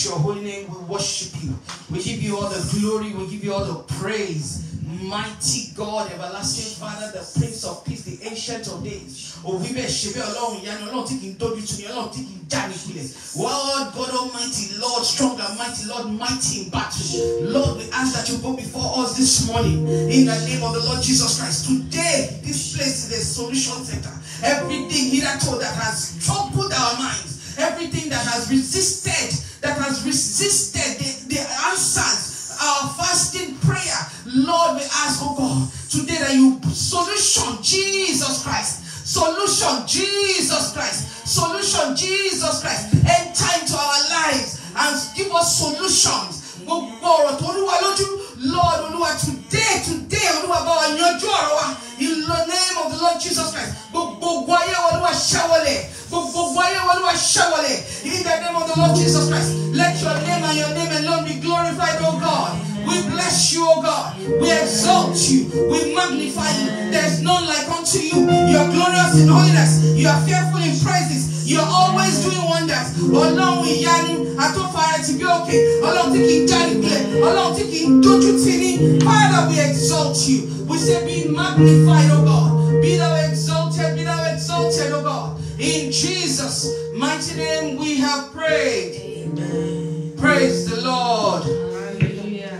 bless your holy name. We worship you. We give you all the glory. We give you all the praise. Mighty God, everlasting Father, the Prince of Peace, the Ancient of Days. Bẹ́ẹ̀ ṣe bẹ́ẹ̀ ọlọ́run ìyanu ọlọ́run tí kì í dojú tu ni ọlọ́run tí kì í já ní ìpìlẹ̀. Lord God Almighty, Lord strong and mighty, Lord mighty in battle. Lord, we ask that you go before us this morning in the name of the Lord Jesus Christ. Today, this place is a solution center. Everything hitherto that has troubled our minds, everything that has resisted, that has resisted the, the answers, our fasting prayer, Lord, we ask, oh God, today that you solution, Jesus Christ. Solution, Jesus Christ. Solution, Jesus Christ. Enter into our lives and give us solutions. Gbogbo ọ̀rọ̀ tó olúwa lójú, Lord olúwa today, today olúwa bá wa yanjú ọ̀rọ̀ wa. In the name of the Lord Jesus Christ. Gbogbo ayé wa olúwa ṣẹ́wọlẹ̀. Gbogbo ayé wa olúwa. In the name of the Lord Jesus Christ. Let your name and your name alone be glorified, O God. We bless you, O God. We exalt you. We magnify you. There is none like unto you. You are glorious in holiness. You are fearful in praises. You are always doing wonders. Ọlọ́run ìyanu àtúnfààrẹ ti bí òkè. Ọlọ́run tí kì í jáde gbilẹ̀. Ọlọ́run tí kì í dojú tì ní. Father, we exalt you. We say be magnified, O God. Be thou exalted, be thou exalted, O God. In Jesus' mighty name we have prayed. Amen. Praise the Lord. Hallelujah.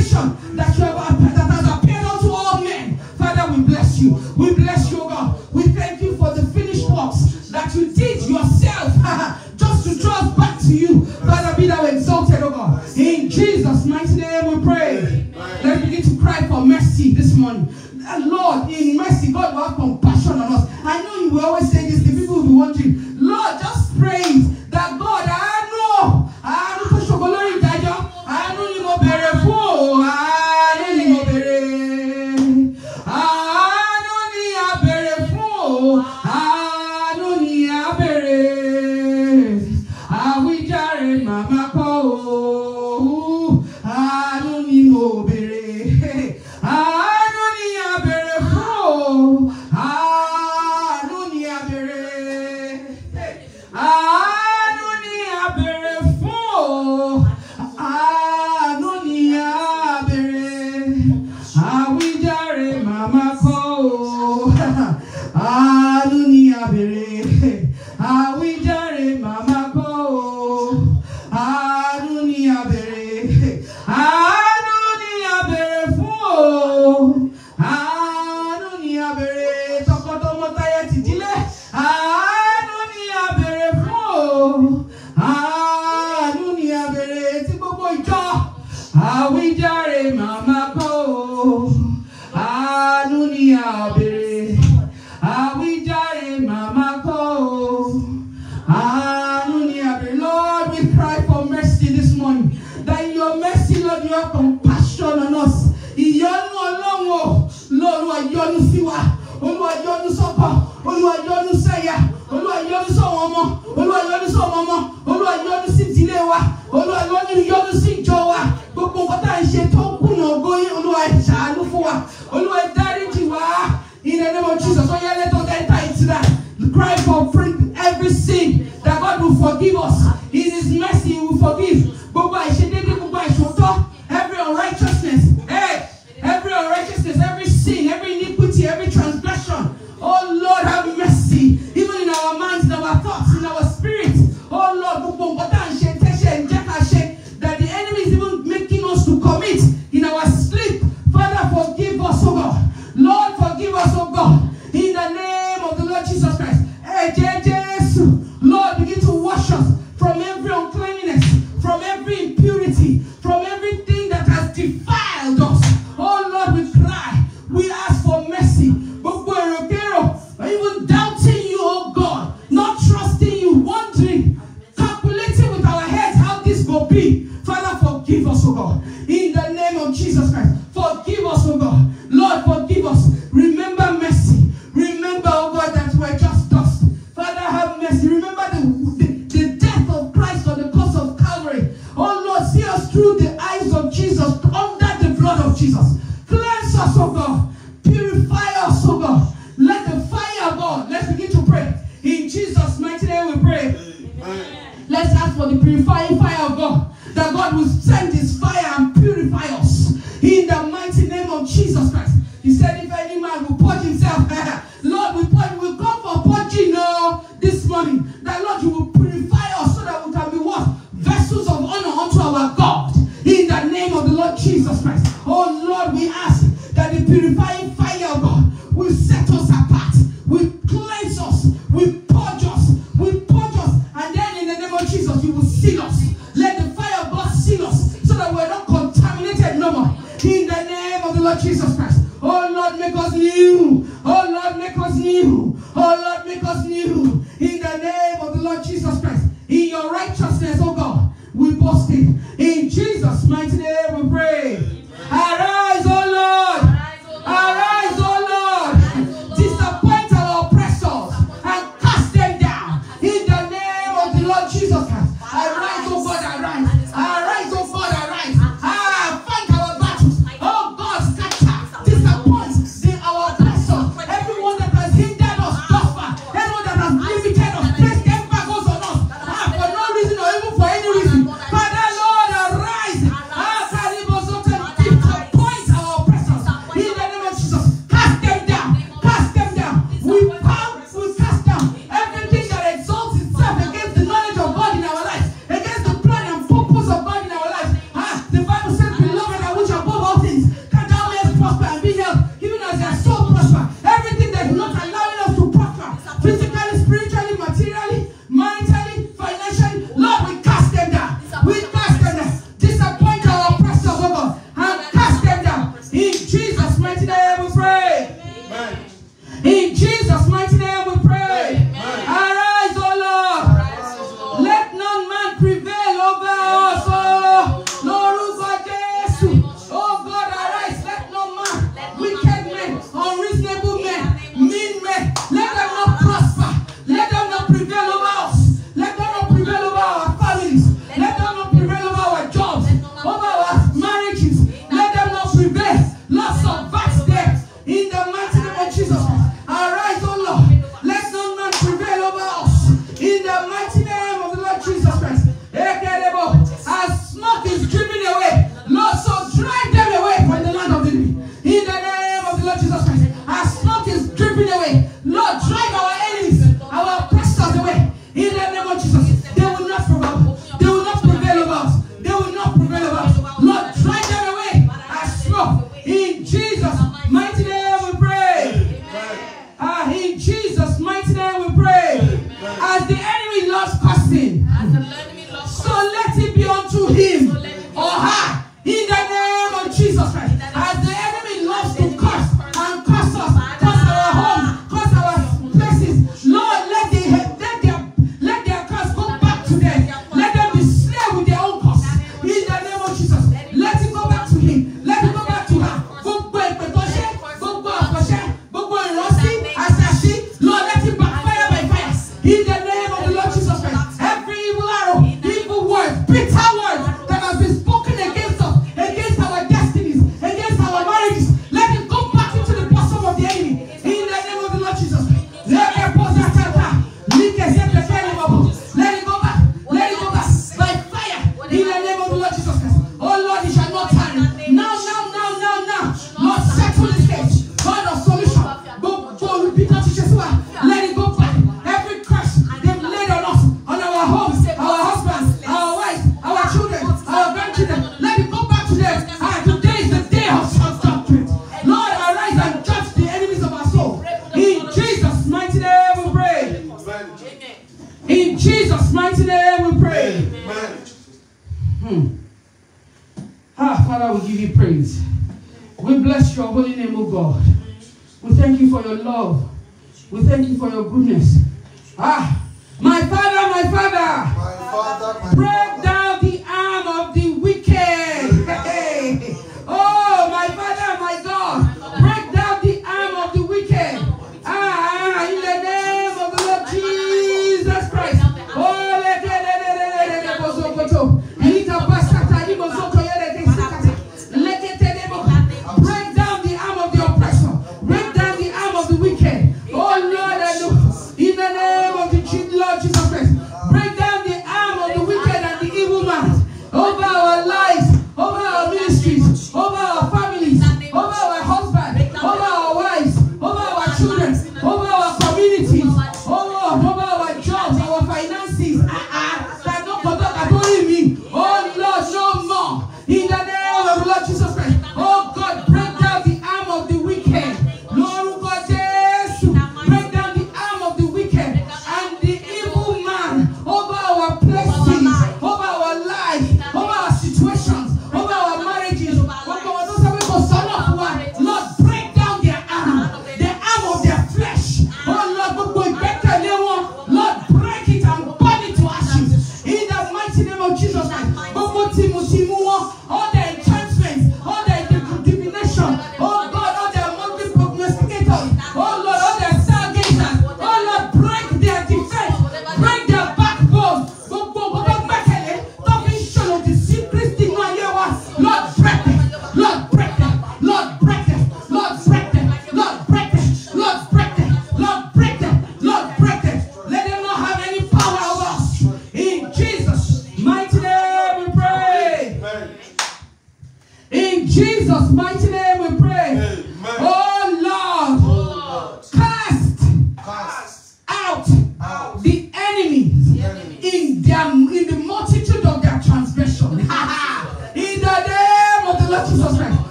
Salvation that you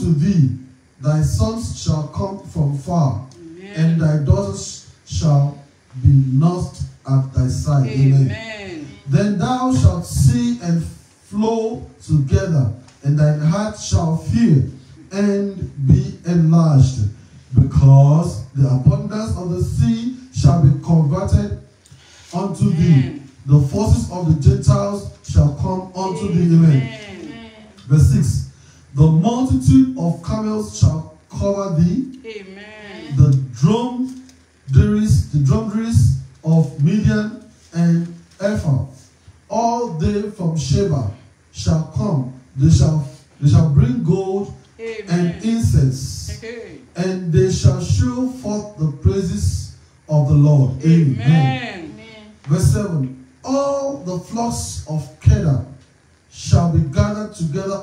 to thee. Thy sons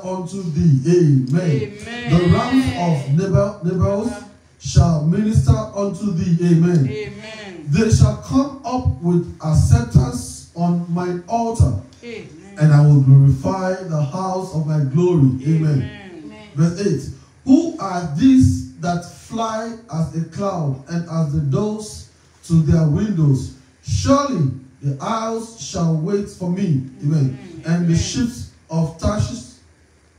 unto thee. Amen. Amen. The rams of Nebel, shall minister unto thee. Amen. Amen. They shall come up with acceptance on my altar, Amen. and I will glorify the house of my glory. Amen. Amen. Verse 8 Who are these that fly as a cloud and as the doves to their windows? Surely the isles shall wait for me. Amen. And the ships of Tarshish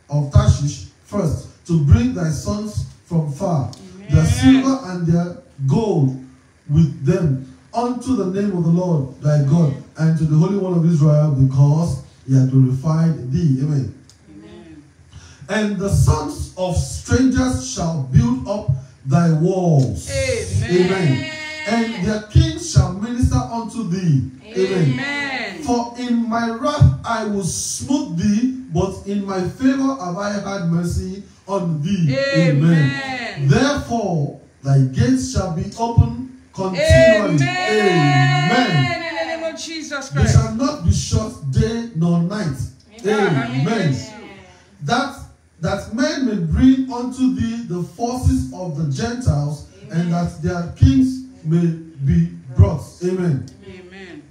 of Tarshish first to bring thy sons from far, their silver and their gold with them unto the name of the Lord thy God and to the Holy One of Israel because he hath glorified thee. Amen. Amen. And the sons of strangers shall build up thy walls. Amen. And their kings shall minister unto thee. Amen. Amen. For in my wrath I will smite thee, but in my favor have I had mercy on thee. Amen. Therefore thy gates shall be open continually. Amen. Amen. In the name of Jesus They shall not be shut day nor night. Amen. Amen. that that men may bring unto thee the forces of the Gentiles, and that their kings may be brought. Amen. Amen.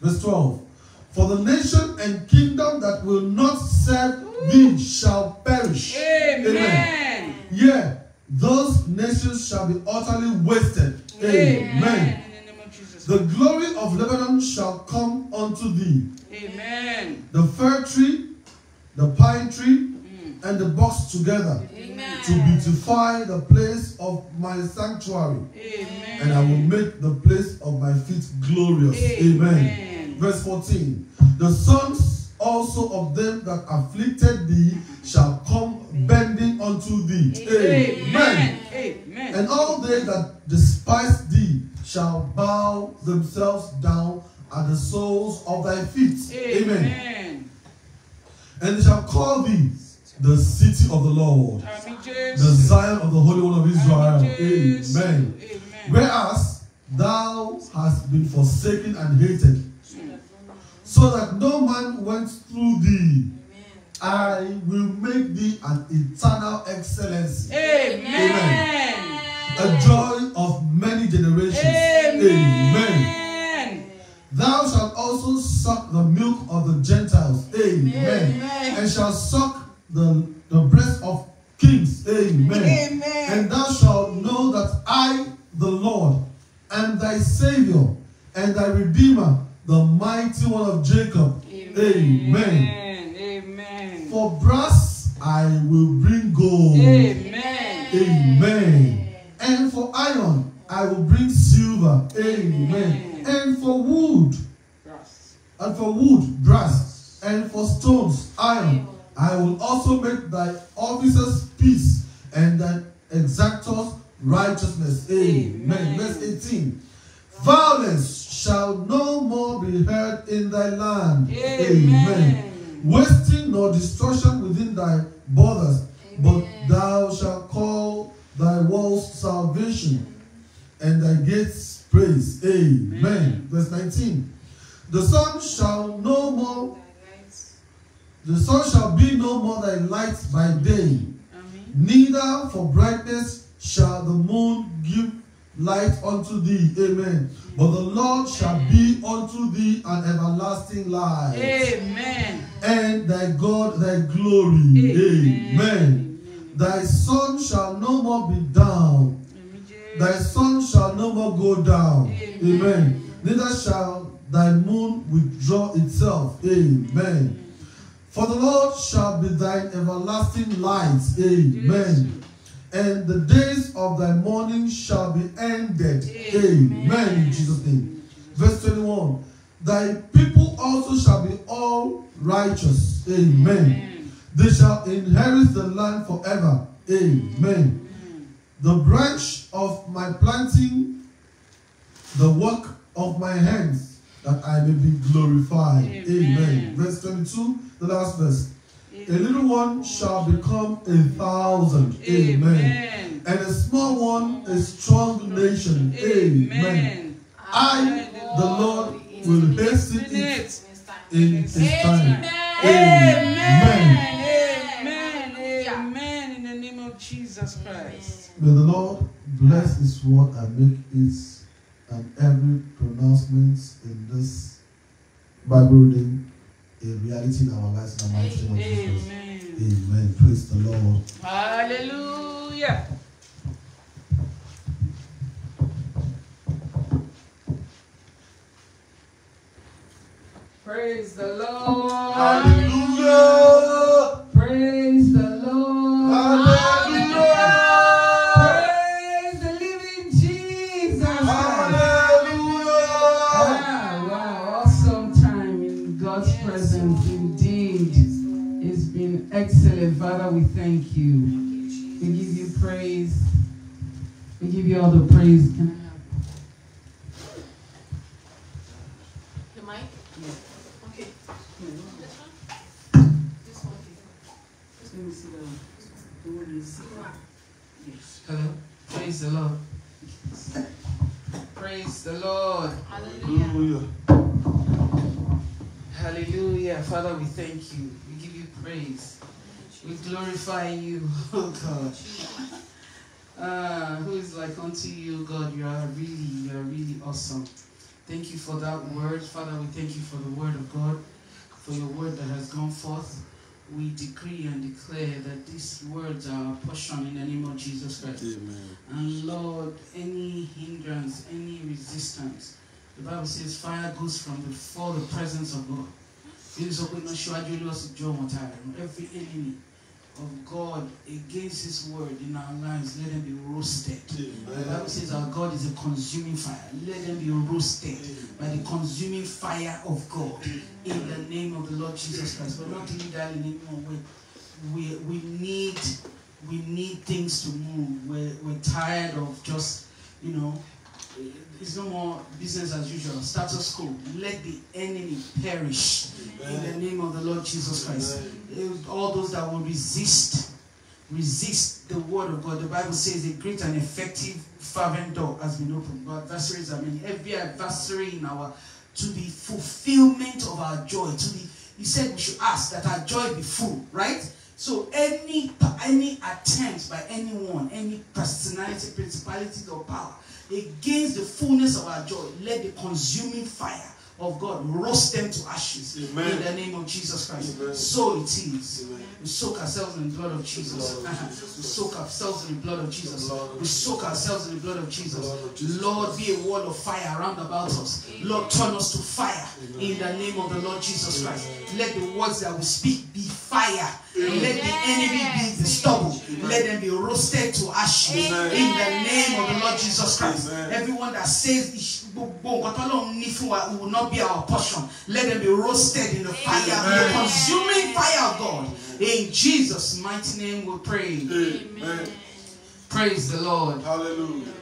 Verse 12. For the nation and kingdom that will not serve thee shall perish. Amen. Yea, those nations shall be utterly wasted. Amen. In the name of Jesus. The glory of Lebanon shall come unto thee. Amen. The fir tree, the pine tree, and the box together. to beautify the place of my sanctuary, Amen. and I will make the place of my feet glorious. Amen. Amen. Verse 14 The sons also of them that afflicted thee shall come bending unto thee. Amen. Amen. And all they that despise thee shall bow themselves down at the soles of thy feet. Amen. Amen. And they shall call thee the city of the Lord. The. Zion of the Holy One of Israel. Amen. Amen. Amen. Whereas thou hast been forsaken and hated, so that no man went through thee. I will make thee an eternal excellency, Amen. a joy of many generations. Amen. Amen. Thou shalt also suck the milk of the Gentiles. Amen. Amen. And shalt suck the, the breast of kings. Amen. Amen. And thou shalt know that I, the Lord, am thy Savior and thy Redeemer, the mighty one of Jacob. Amen. Amen. For brass I will bring gold. Amen. Amen. And for iron I will bring silver. Amen. Amen. And for wood, Brass. and for wood, brass, and for stones, iron. I will also make thy officers peace and thy exactors righteousness. Amen. Amen. Verse 18. Violence shall no more be heard in thy land. Amen. Wasting nor destruction within thy borders, but thou shalt call thy walls salvation and thy gates praise. Amen. Amen. Verse 19. The sun shall no more, the sun shall be no more thy light by day, Amen. neither for brightness shall the moon give light unto thee. Amen. But the Lord shall be unto thee an everlasting light, Amen. and thy God thy glory. Amen. Thy sun shall no more be down, thy sun shall no more go down. Amen. Amen. Neither shall thy moon withdraw itself. Amen. For the Lord shall be thine everlasting light. Amen. And the days of thy mourning shall be ended. Amen. Amen. In Jesus' name. Verse 21. Thy people also shall be all righteous. Amen. They shall inherit the land forever. Amen. The branch of my planting, the work of my hands, that I may be glorified. Amen. Amen. Verse 22, the last verse. A little one shall become a thousand. Amen. Amen. And a small one, a strong nation. Amen. I, the Lord, will hasten it in his time. Amen. Amen. Amen. Amen. In the name of Jesus Christ. May the Lord bless His word and make it and every pronouncement in this Bible reading a reality in our lives in the mighty name of Jesus. Amen. Amen. Praise the Lord. Hallelujah. Praise the Lord. Hallelujah. Praise the Lord. Hallelujah. Excellent. Father, we thank you. We give you praise. We give you all the praise. Can I have? The mic? Okay. This one? This one. Let me see the, the one you see. Hello. Praise the Lord. Praise the Lord. Hallelujah. Hallelujah. Father, we thank you. We give you praise. We glorify you, oh God. Uh, who is like unto you, God? You are really, you are really awesome. Thank you for that word. Father, we thank you for the word of God, for your word that has gone forth. We decree and declare that these words are portion in the name of Jesus Christ. Amen. And Lord, any hindrance, any resistance, the Bible says fire goes from before the presence of God. It is open, not sure, I do lost Every enemy of God against His word in our lives, let them be roasted. The Bible says our God is a consuming fire. Let them be roasted by the consuming fire of God in the name of the Lord Jesus Christ. But not only that, in any way, we, we need we need things to move. We're, we're tired of just, you know, it's no more business as usual. Status quo. Let the enemy perish in the name of the Lord Jesus Christ. All those that will resist, resist the word of God. The Bible says a great and effective fervent door has been opened. But adversaries are many. Every adversary in our to the fulfillment of our joy. To the he said we should ask that our joy be full, right? So any any attempt by anyone, any personality, principalities or power against the fullness of our joy, let the consuming fire of God, roast them to ashes Amen. in the name of Jesus Christ. Amen. So it is. Amen. We soak ourselves in the blood of Jesus. blood of Jesus we soak ourselves in the blood of Jesus. We soak ourselves in the blood of Jesus. blood of Jesus Lord, be a wall of fire around about us. Lord, turn us to fire in the name of the Lord Jesus Christ. Let the words that we speak be fire. Let the enemy be the stubble. Let them be roasted to ashes in the name of the Lord Jesus Christ. Everyone that says "Ish- gbogbo nǹkan tọ́lọ́run ní fún wa will not be our portion. Let them be roasted in the fire, in the consuming fire of God. In Jesus' mighty name we pray. Amen. Praise the Lord. Hallelujah.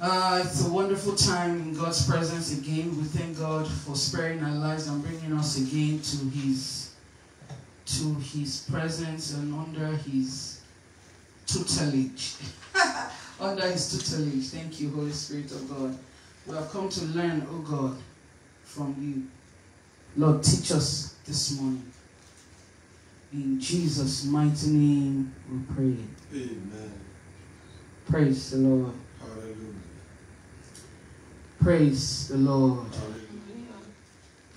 Uh, it's a wonderful time in God's presence again. We thank God for sparing our lives and bringing us again to His to His presence and under His tutelage. under His tutelage. Thank you, Holy Spirit of God. We have come to learn, oh God, from you. Lord, teach us this morning. In Jesus' mighty name we pray. Amen. Praise the Lord. Hallelujah. Praise the Lord. Hallelujah.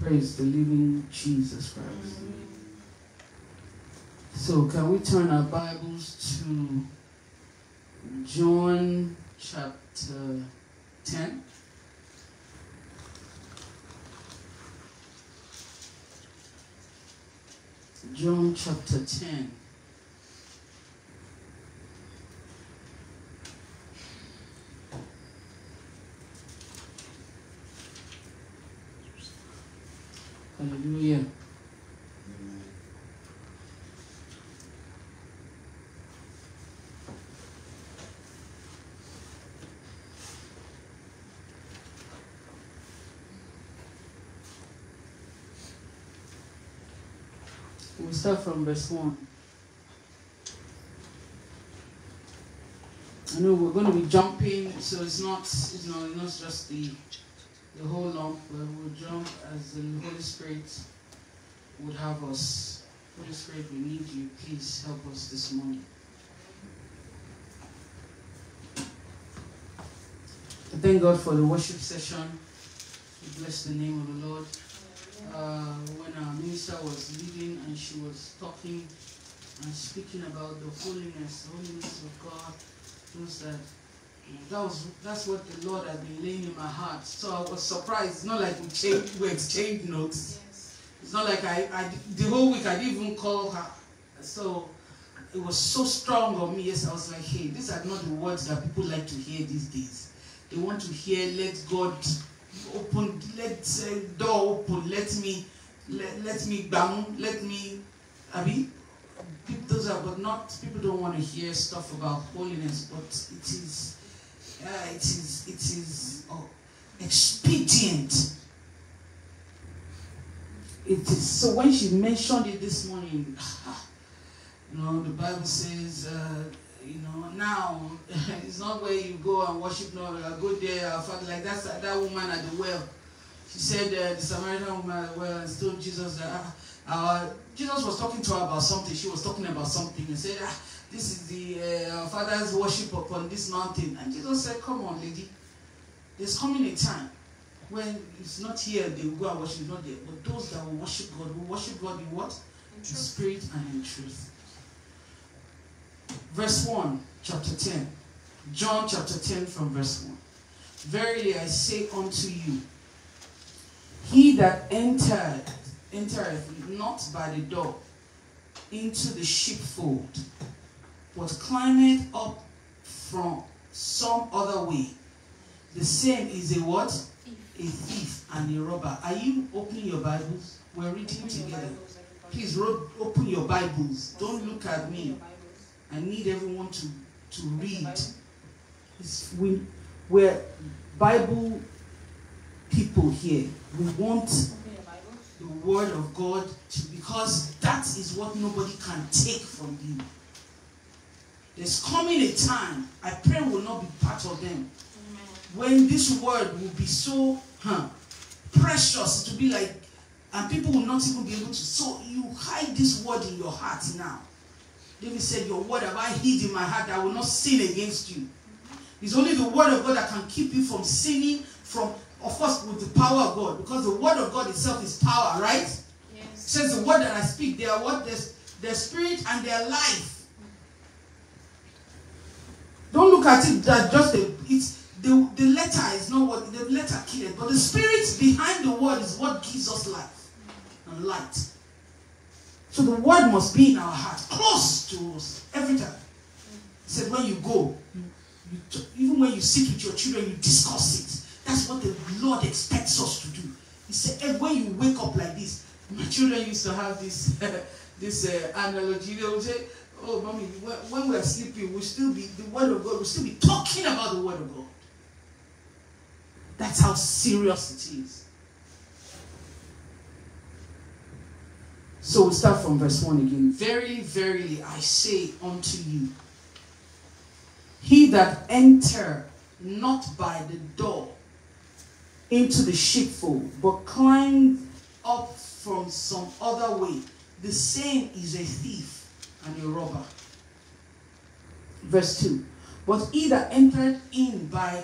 Praise the living Jesus Christ. So, can we turn our Bibles to John chapter 10? John chapter 10. Hallelujah. Start from verse 1. I know we're going to be jumping, so it's not, you know, not just the, the whole lump, but we'll jump as the Holy Spirit would have us. Holy Spirit, we need you. Please help us this morning. I thank God for the worship session. We bless the name of the Lord uh, when our minister was leading and she was talking and speaking about the holiness, holiness of God, those that that was that's what the Lord had been laying in my heart. So I was surprised. It's not like we changed, we exchanged notes. It's not like I, I the whole week I didn't even call her. So it was so strong on me. Yes, I was like, hey, these are not the words that people like to hear these days. They want to hear, let God open, let uh, door open, let me, let, let me bang, let me, Abi, people, those are, but not, people don't want to hear stuff about holiness, but it is, uh, it is, it is oh, expedient. It is, so when she mentioned it this morning, you know, the Bible says, uh, you know, now it's not where you go and worship. No, I go there. I felt like that's that woman at the well. She said uh, the Samaritan woman at the well and told Jesus that uh, uh, Jesus was talking to her about something. She was talking about something and said, ah, "This is the uh, Father's worship upon this mountain." And Jesus said, "Come on, lady. There's coming a time when it's not here. They will go and worship. Not there, but those that will worship God will worship God in what? In spirit and in truth." Verse 1, chapter 10. John chapter 10 from verse 1. Verily I say unto you, he that entered, entereth not by the door into the sheepfold, but climbeth up from some other way, the same is a what? A thief and a robber. Are you opening your Bibles? We're reading together. Please ro- open your Bibles. Don't look at me. I need everyone to, to read. We, we're Bible people here. We want the Word of God to, because that is what nobody can take from you. There's coming a time, I pray will not be part of them, when this Word will be so huh, precious to be like, and people will not even be able to. So you hide this Word in your heart now. David said, Your word have I hid in my heart that I will not sin against you. It's only the word of God that can keep you from sinning, from of course, with the power of God, because the word of God itself is power, right? It says the word that I speak, they are what their, their spirit and their life. Don't look at it that just a it's the, the letter is not what the letter killed, but the spirit behind the word is what gives us life and light. So the word must be in our heart, close to us every time. He said, when you go, you, you even when you sit with your children, you discuss it. That's what the Lord expects us to do. He said, "Eh, when you wake up like this, my children used to have this this uh, analogy. They would say, "Oh, mommy, when, when we're sleeping, we'll still be the word of God. We'll still be talking about the word of God." That's how serious it is. So we start from verse 1 again. Verily, verily, I say unto you, he that enter not by the door into the sheepfold, but climbs up from some other way, the same is a thief and a robber. Verse 2 But he that entered in by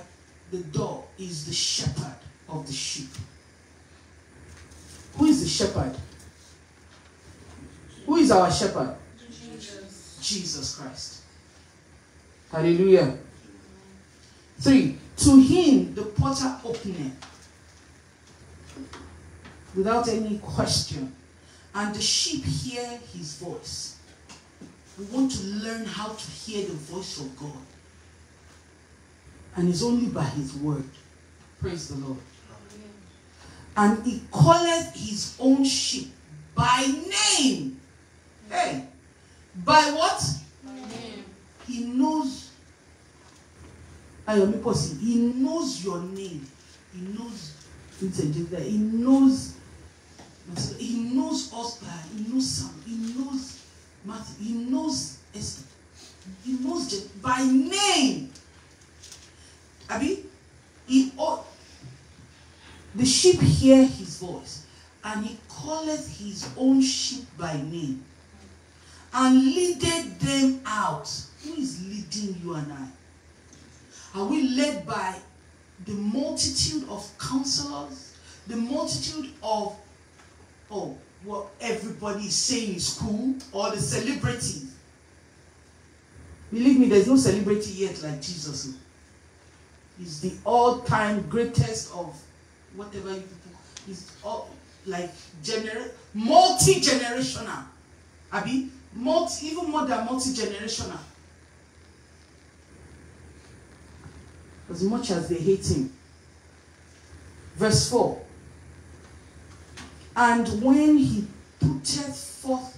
the door is the shepherd of the sheep. Who is the shepherd? Who is our shepherd? Jesus. Jesus Christ. Hallelujah. Three, to him the potter opened without any question, and the sheep hear his voice. We want to learn how to hear the voice of God, and it's only by his word. Praise the Lord. And he calleth his own sheep by name. Hey, by what? Amen. He knows. Ayomi Posi, he knows your name. He knows. He knows. He knows by. He knows Sam. He knows Matthew. He knows Esther. He knows Je- by name. Abi, he oh, the sheep hear his voice, and he calleth his own sheep by name and leaded them out. Who is leading you and I? Are we led by the multitude of counselors, the multitude of, oh, what everybody is saying is cool, or the celebrities? Believe me, there's no celebrity yet like Jesus. He's the all-time greatest of whatever you people. He's all like gener- multi-generational. Abi, multi, even more than multi-generational. As much as they hate him. Verse 4. And when he putteth forth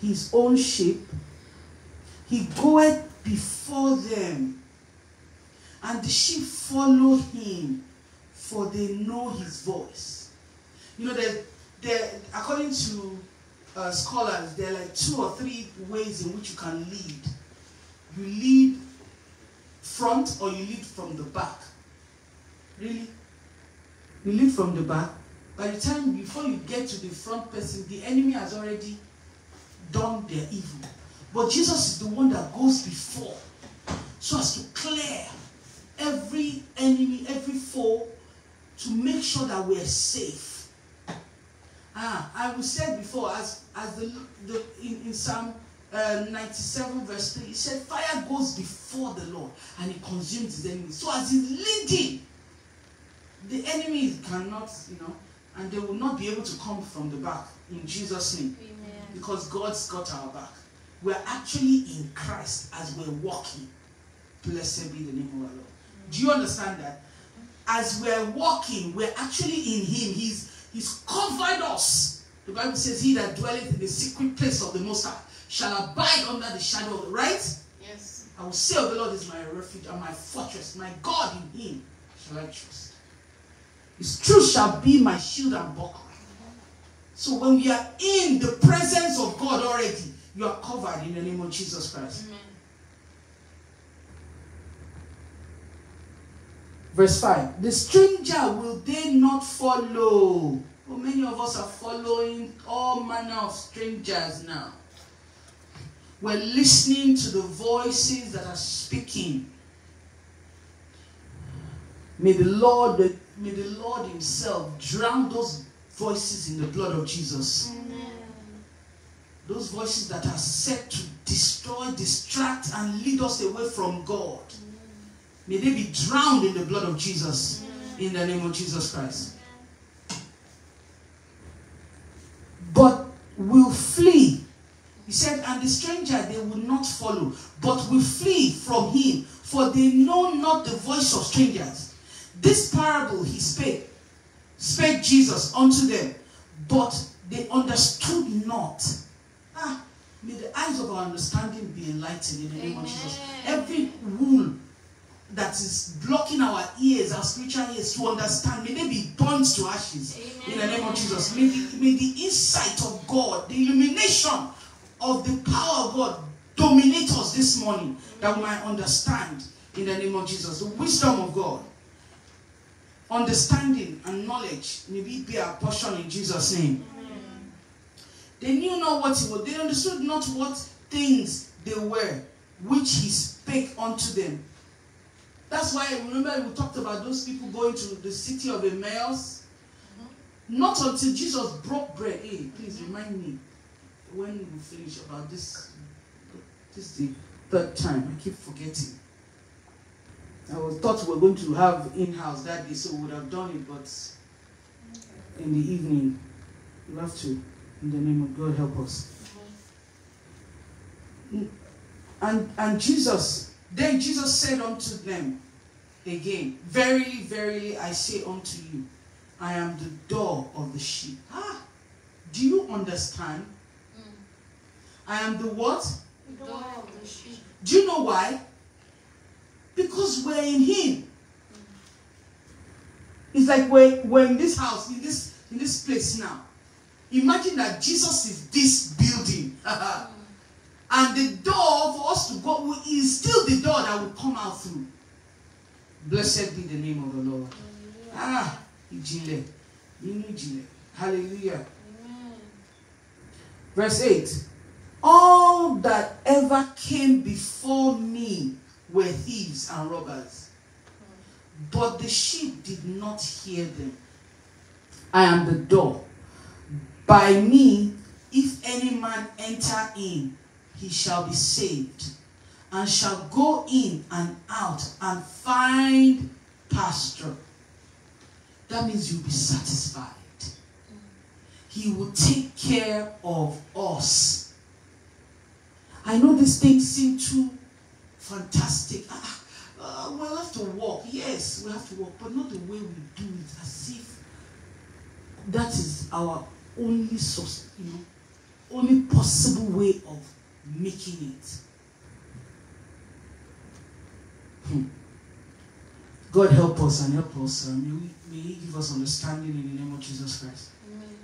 his own sheep, he goeth before them, and the sheep follow him, for they know his voice. You know, there, according to uh, scholars, there are like two or three ways in which you can lead. You lead front or you lead from the back. Really? You lead from the back. By the time before you get to the front person, the enemy has already done their evil. But Jesus is the one that goes before so as to clear every enemy, every foe, to make sure that we're safe. Ah, I will say before, as as the, the in, in Psalm uh, 97 verse 3, it said, Fire goes before the Lord and he consumes his enemies. So as he's leading, the enemies cannot, you know, and they will not be able to come from the back in Jesus' name. Amen. Because God's got our back. We're actually in Christ as we're walking. Blessed be the name of our Lord. Do you understand that? As we're walking, we're actually in Him. He's He's covered us. The Bible says, He that dwelleth in the secret place of the Most High shall abide under the shadow of the right. Yes. I will say of the Lord is my refuge and my fortress, my God in Him shall I trust. His truth shall be my shield and buckler. So when we are in the presence of God already, you are covered in the name of Jesus Christ. Amen. Verse 5 The stranger will they not follow? Well, many of us are following all manner of strangers now. We're listening to the voices that are speaking. May the Lord, may the Lord Himself drown those voices in the blood of Jesus. Those voices that are set to destroy, distract, and lead us away from God. May they be drowned in the blood of Jesus. In the name of Jesus Christ. But will flee. He said, and the stranger they will not follow, but will flee from him, for they know not the voice of strangers. This parable he spake, spake Jesus unto them, but they understood not. Ah, may the eyes of our understanding be enlightened in the name of Jesus. Every rule that is blocking our ears, our spiritual ears to understand, may they be burnt to ashes in the name of Jesus. May the, may the insight of God, the illumination of the power of God dominate us this morning that we might understand in the name of Jesus. The wisdom of God, understanding and knowledge may be our portion in Jesus' name. They knew not what he was, they understood not what things they were, which he spake unto them. That's why remember we talked about those people going to the city of Emmaus. Mm-hmm. Not until Jesus broke bread. Hey, please remind me when we finish about this. This is the third time. I keep forgetting. I was thought we were going to have in-house that day, so we would have done it, but in the evening, we have to. In the name of God, help us. Mm-hmm. And and Jesus, then Jesus said unto them again, Verily, verily, I say unto you, I am the door of the sheep. Ah, do you understand? Hmm. I am the what? Door of the sheep. Do you know why? Because we're in Him. Hmm. It's like we're, we're in this house, in this in this place now. Imagine that Jesus is this building. Hmm. And the door for us to go is still the door that will come out through. Blessed be the name of the Lord. Ah, ìjìnlẹ̀, nínú ìjìnlẹ̀. Hallelujah. Amen. Verse 8 All that ever came before me were thieves and robbers, but the sheep did not hear them. I am the door. By me, if any man enter in, he shall be saved, and shall go in and out and find pasture. That means you'll be satisfied. He will take care of us. I know these things seem too fantastic. Ah, uh, we'll have to walk. Yes, we have to walk, but not the way we do it, as if that is our only source, you know, only possible way of making it. Hmm. God help us and help us. Uh, may, we, may He give us understanding in the name of Jesus Christ. Amen.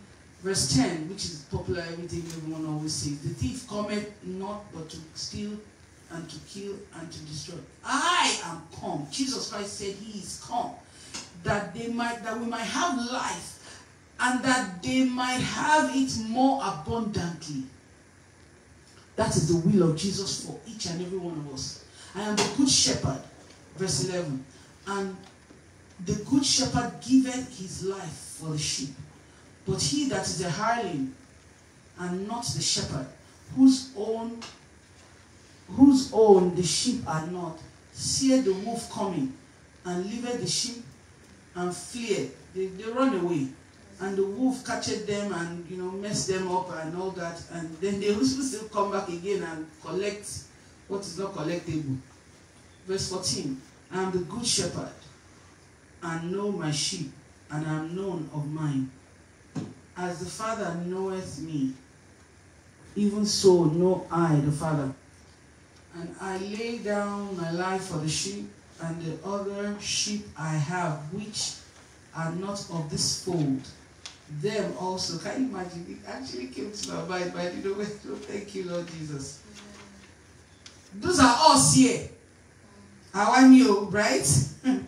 Verse 10, which is popular, everything everyone always says, The thief cometh not but to steal and to kill and to destroy. I am come. Jesus Christ said he is come. That they might that we might have life and that they might have it more abundantly. That is the will of Jesus for each and every one of us. I am the good shepherd. Verse 11. And the good shepherd giveth his life for the sheep. But he that is a hireling and not the shepherd, whose own whose own the sheep are not, seeth the wolf coming, and leaveth the sheep and fleeth. They, they run away. And the wolf catcheth them and you know mess them up and all that. And then they will still come back again and collect what is not collectible. Verse 14. I am the good shepherd, and know my sheep, and I am known of mine. As the Father knoweth me, even so know I the Father. And I lay down my life for the sheep, and the other sheep I have, which are not of this fold. Them also. Can you imagine? It actually came to my mind, but I didn't where to. Thank you, Lord Jesus. Those are us here. Our new, right?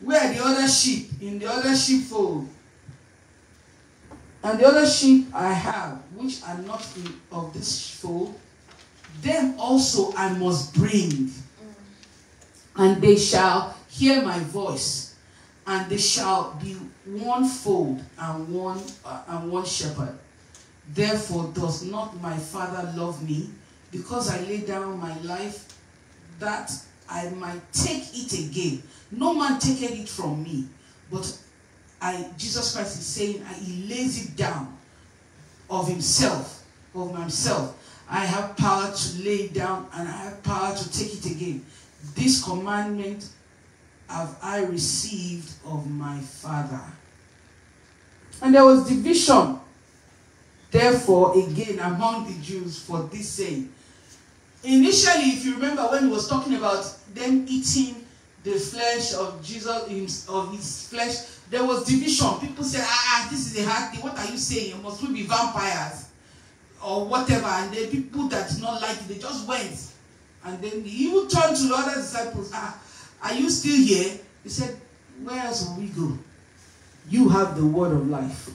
Where are the other sheep? In the other sheepfold. And the other sheep I have, which are not in, of this fold, them also I must bring. And they shall hear my voice, and they shall be one fold and one uh, and one shepherd. Therefore does not my Father love me, because I lay down my life that I might take it again. No man taketh it from me, but I Jesus Christ is saying he lays it down of himself, of himself. I have power to lay it down and I have power to take it again. This commandment have I received of my Father. And there was division, therefore, again among the Jews for this saying. Initially, if you remember when he was talking about them eating the flesh of Jesus, of his flesh, there was division. People said, ah, ah, this is a hard thing. What are you saying? Must be vampires? Or whatever. And then people that did not like it, they just went. And then he even turned to the other disciples, ah, are you still here? He said, where else will we go? You have the word of life.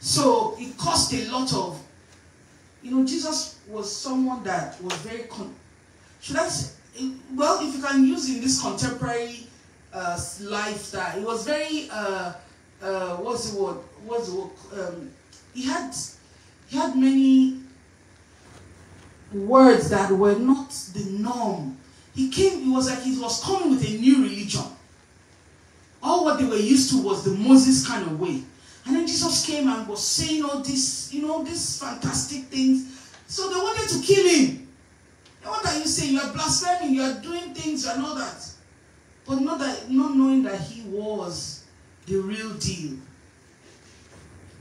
So it cost a lot of, you know, Jesus was someone that was very, con- should I say, well, if you can use in this contemporary uh, lifestyle, it was very, uh, uh, what's the word? What's the word? Um, he had, he had many words that were not the norm. He came, it was like he was coming with a new religion. All what they were used to was the Moses kind of way. And then Jesus came and was saying all this, you know, these fantastic things. So they wanted to kill him. And what are you saying? You are blaspheming, you are doing things and all that. But not that not knowing that he was the real deal.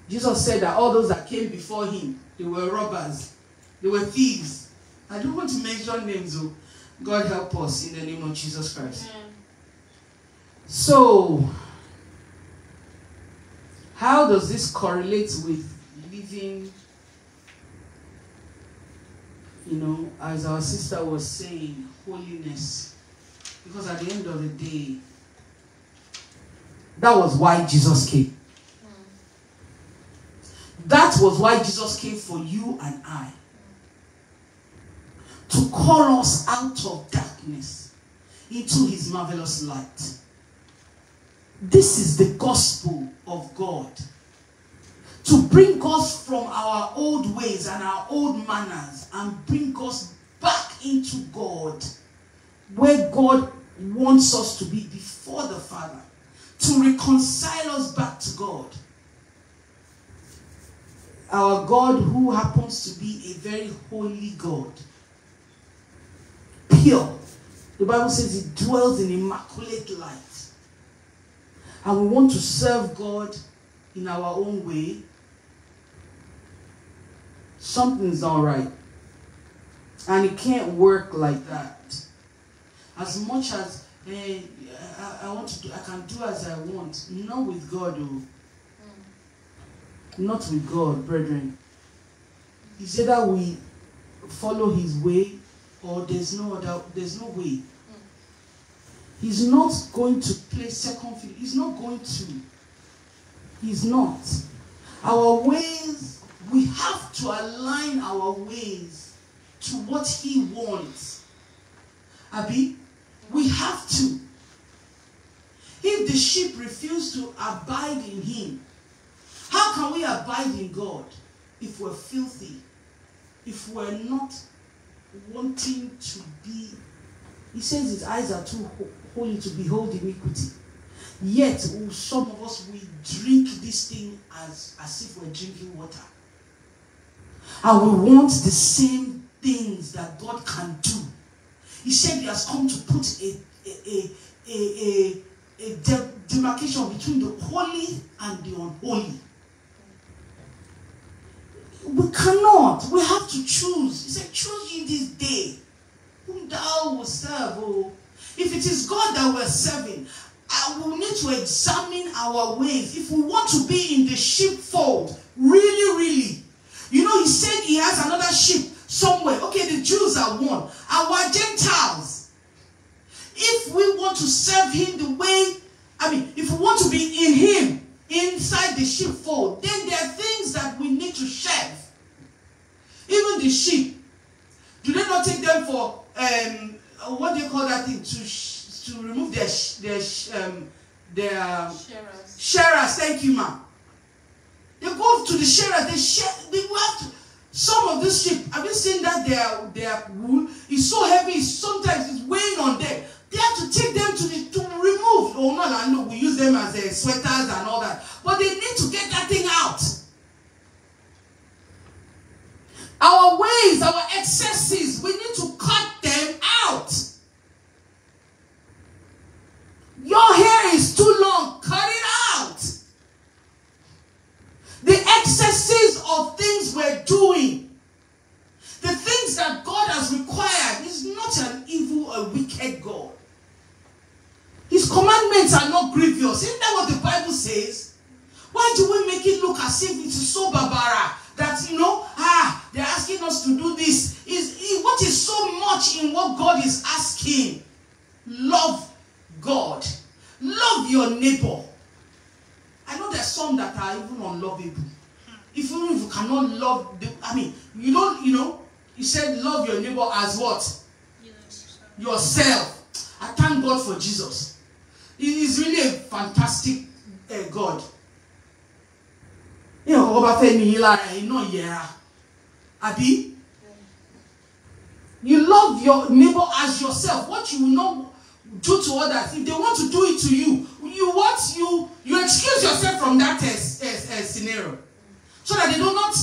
Jesus said that all those that came before him, they were robbers, they were thieves. I don't want to mention names, though. God help us in the name of Jesus Christ. So, how does this correlate with living? You know, as our sister was saying, holiness. Because at the end of the day, that was why Jesus came. That was why Jesus came for you and I. To call us out of darkness into his marvelous light. This is the gospel of God. To bring us from our old ways and our old manners and bring us back into God, where God wants us to be before the Father, to reconcile us back to God. Our God, who happens to be a very holy God, pure. The Bible says he dwells in immaculate light and we want to serve God in our own way, something's not right. And it can't work like that. As much as eh, I, I want to do, I can do as I want. Not with God, oh. Not with God, brethren. It's either we follow his way or there's no other there's no way. He's not going to play second fiddle. He's not going to. He's not. Our ways, we have to align our ways to what he wants. Abi, we have to. If the sheep refuse to abide in him, how can we abide in God if we're filthy? If we're not wanting to be he says his eyes are too ho- holy to behold iniquity. Yet, oh, some of us, we drink this thing as, as if we're drinking water. And we want the same things that God can do. He said he has come to put a, a, a, a, a, de- demarcation between the holy and the unholy. We cannot. We have to choose. He said, choose ye this day whom thou will serve. Oh. If it is God that we're serving, I will need to examine our ways. If we want to be in the sheepfold, really, really. You know, he said he has another sheep somewhere. Okay, the Jews are one. Our Gentiles. If we want to serve him the way, I mean, if we want to be in him, inside the sheepfold, then there are things that we need to shed. Even the sheep, do they not take them for um what do you call that thing to to remove their their um the um, Sharers. sharers. Thank you, ma. They go to the sharers. They share. They have to. Some of this sheep, have you seen that their their wool is so heavy? Sometimes it's weighing on them. They have to take them to the to remove. Oh no, I know we use them as uh, sweaters and all that, but they need to get that thing out. Our ways, our excesses, we need to cut them out. Your hair is too long, cut it out. The excesses of things we're doing, the things that God has required, is not an evil, a wicked God. His commandments are not grievous. Isn't that what the Bible says? Why do we make it look as if it is so barbara that you know, ah, they're asking us to do this? Is what is so much in what God is asking? Love God. Love your neighbor. I know there's some that are even unlovable. If you, if you cannot love the, I mean, you don't, you know, he said love your neighbor as what? Yourself. I thank God for Jesus. He is really a fantastic uh, God. Ní ọ̀kọ́ bá fẹ́ ní yín lára ẹ̀yin náà yẹra. Àbí? You love your neighbor as yourself. What you not do to others, if they want to do it to you, you what? You you excuse yourself from that uh, uh, uh, scenario. So that they do not,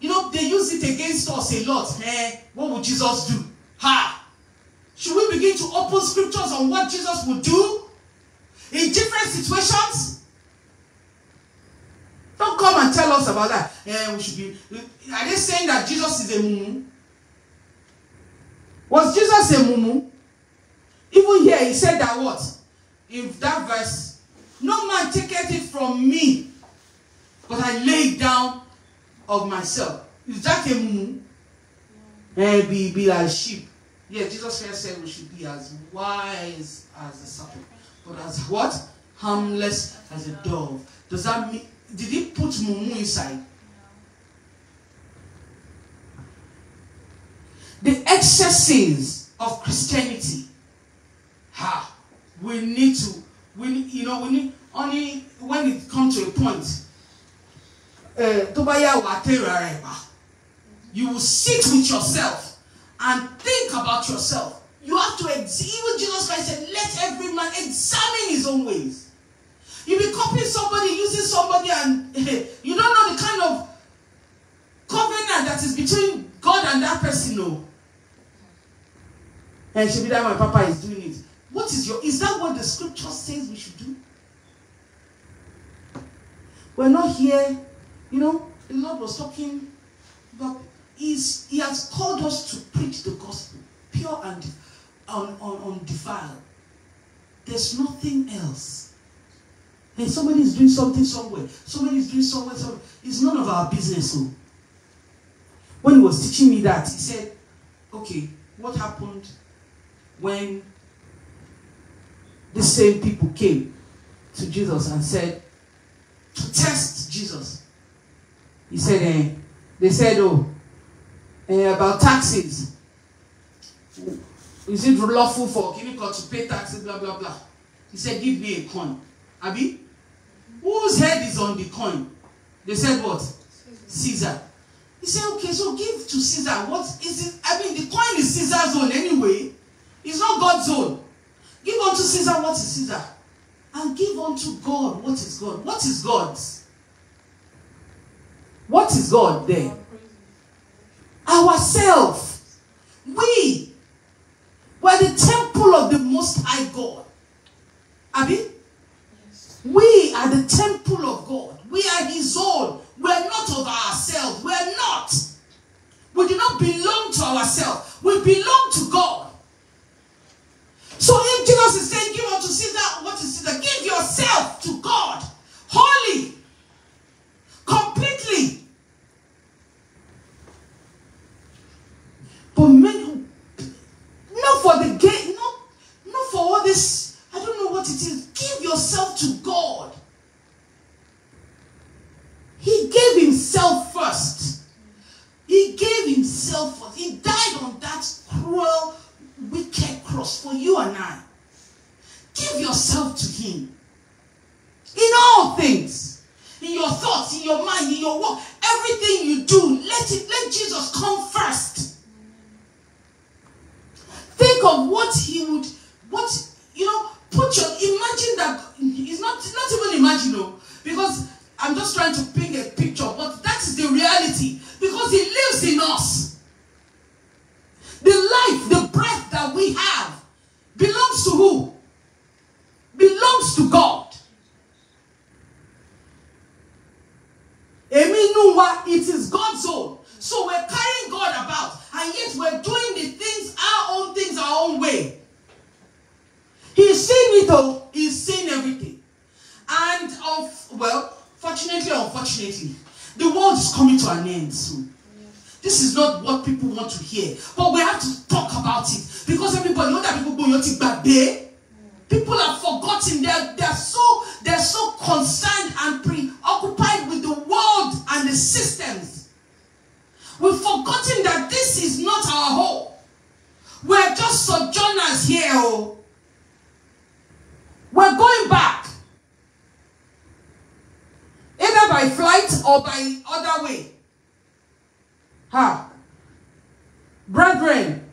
you know, they use it against us a lot. Eh, what would Jesus do? Ha! Should we begin to open scriptures on what Jesus would do in different situations? Don't come and tell us about that. Eh, we should be. Are they saying that Jesus is a mumu? Was Jesus a mumu? Even here, he said that what? In that verse, no man taketh it from me, but I lay it down of myself. Is that a mumu? Eh, be, be like sheep. Yeah, Jesus Christ said we should be as wise as a serpent, but as what? Harmless as a dove. Does that mean, did he put mumu inside? The excesses of Christianity. Ha! We need to, we you know, we need, only when it comes to a point, uh, ara ẹ̀ pa. You will sit with yourself and think about yourself. You have to, even Jesus Christ said, let every man examine his own ways. You be copying somebody, using somebody, and you don't know the kind of covenant that is between God and that person. No. And should be that my papa is doing it. What is your, is that what the scripture says we should do? We're not here, you know, the Lord was talking but he's, he has called us to preach the gospel, pure and un, un, undefiled. There's nothing else. And somebody is doing something somewhere. Somebody is doing somewhere. somewhere. It's none of our business. So. When he was teaching me that, he said, okay, what happened when the same people came to Jesus and said, to test Jesus? He said, eh, they said, oh, eh, about taxes. Is it lawful for Guinea to pay taxes, blah, blah, blah. He said, give me a coin. Abi? Whose head is on the coin? They said what? Caesar. He said, okay, so give to Caesar. What is it? I mean, the coin is Caesar's own anyway. It's not God's own. Give unto Caesar what is Caesar. And give unto God what is God. What is God's? What is God then? Ourselves. We were the temple of the Most High God. Abi? We are the temple of God. We are His own. We are not of ourselves. We are not. We do not belong to ourselves. We belong to God. So if Jesus is saying, give unto Caesar what is Caesar, give yourself to God. Holy. Completely. But men, for you and I. Give yourself to Him in all things, in your thoughts, in your mind, in your work, everything you do. Let it, let Jesus come first. God's own. So we're carrying God about, and yet we're doing the things, our own things, our own way. He's seeing it all, he's seeing everything. And of well, fortunately or unfortunately, the world is coming to an end soon. This is not what people want to hear, but we have to talk about it because everybody, other people go yoti gbagbe. People have forgotten. They're, they're so they're so concerned and preoccupied with the world and the systems. We've forgotten that this is not our home. We're just sojourners here. Oh. We're going back. Either by flight or by other way. Ha. Brethren,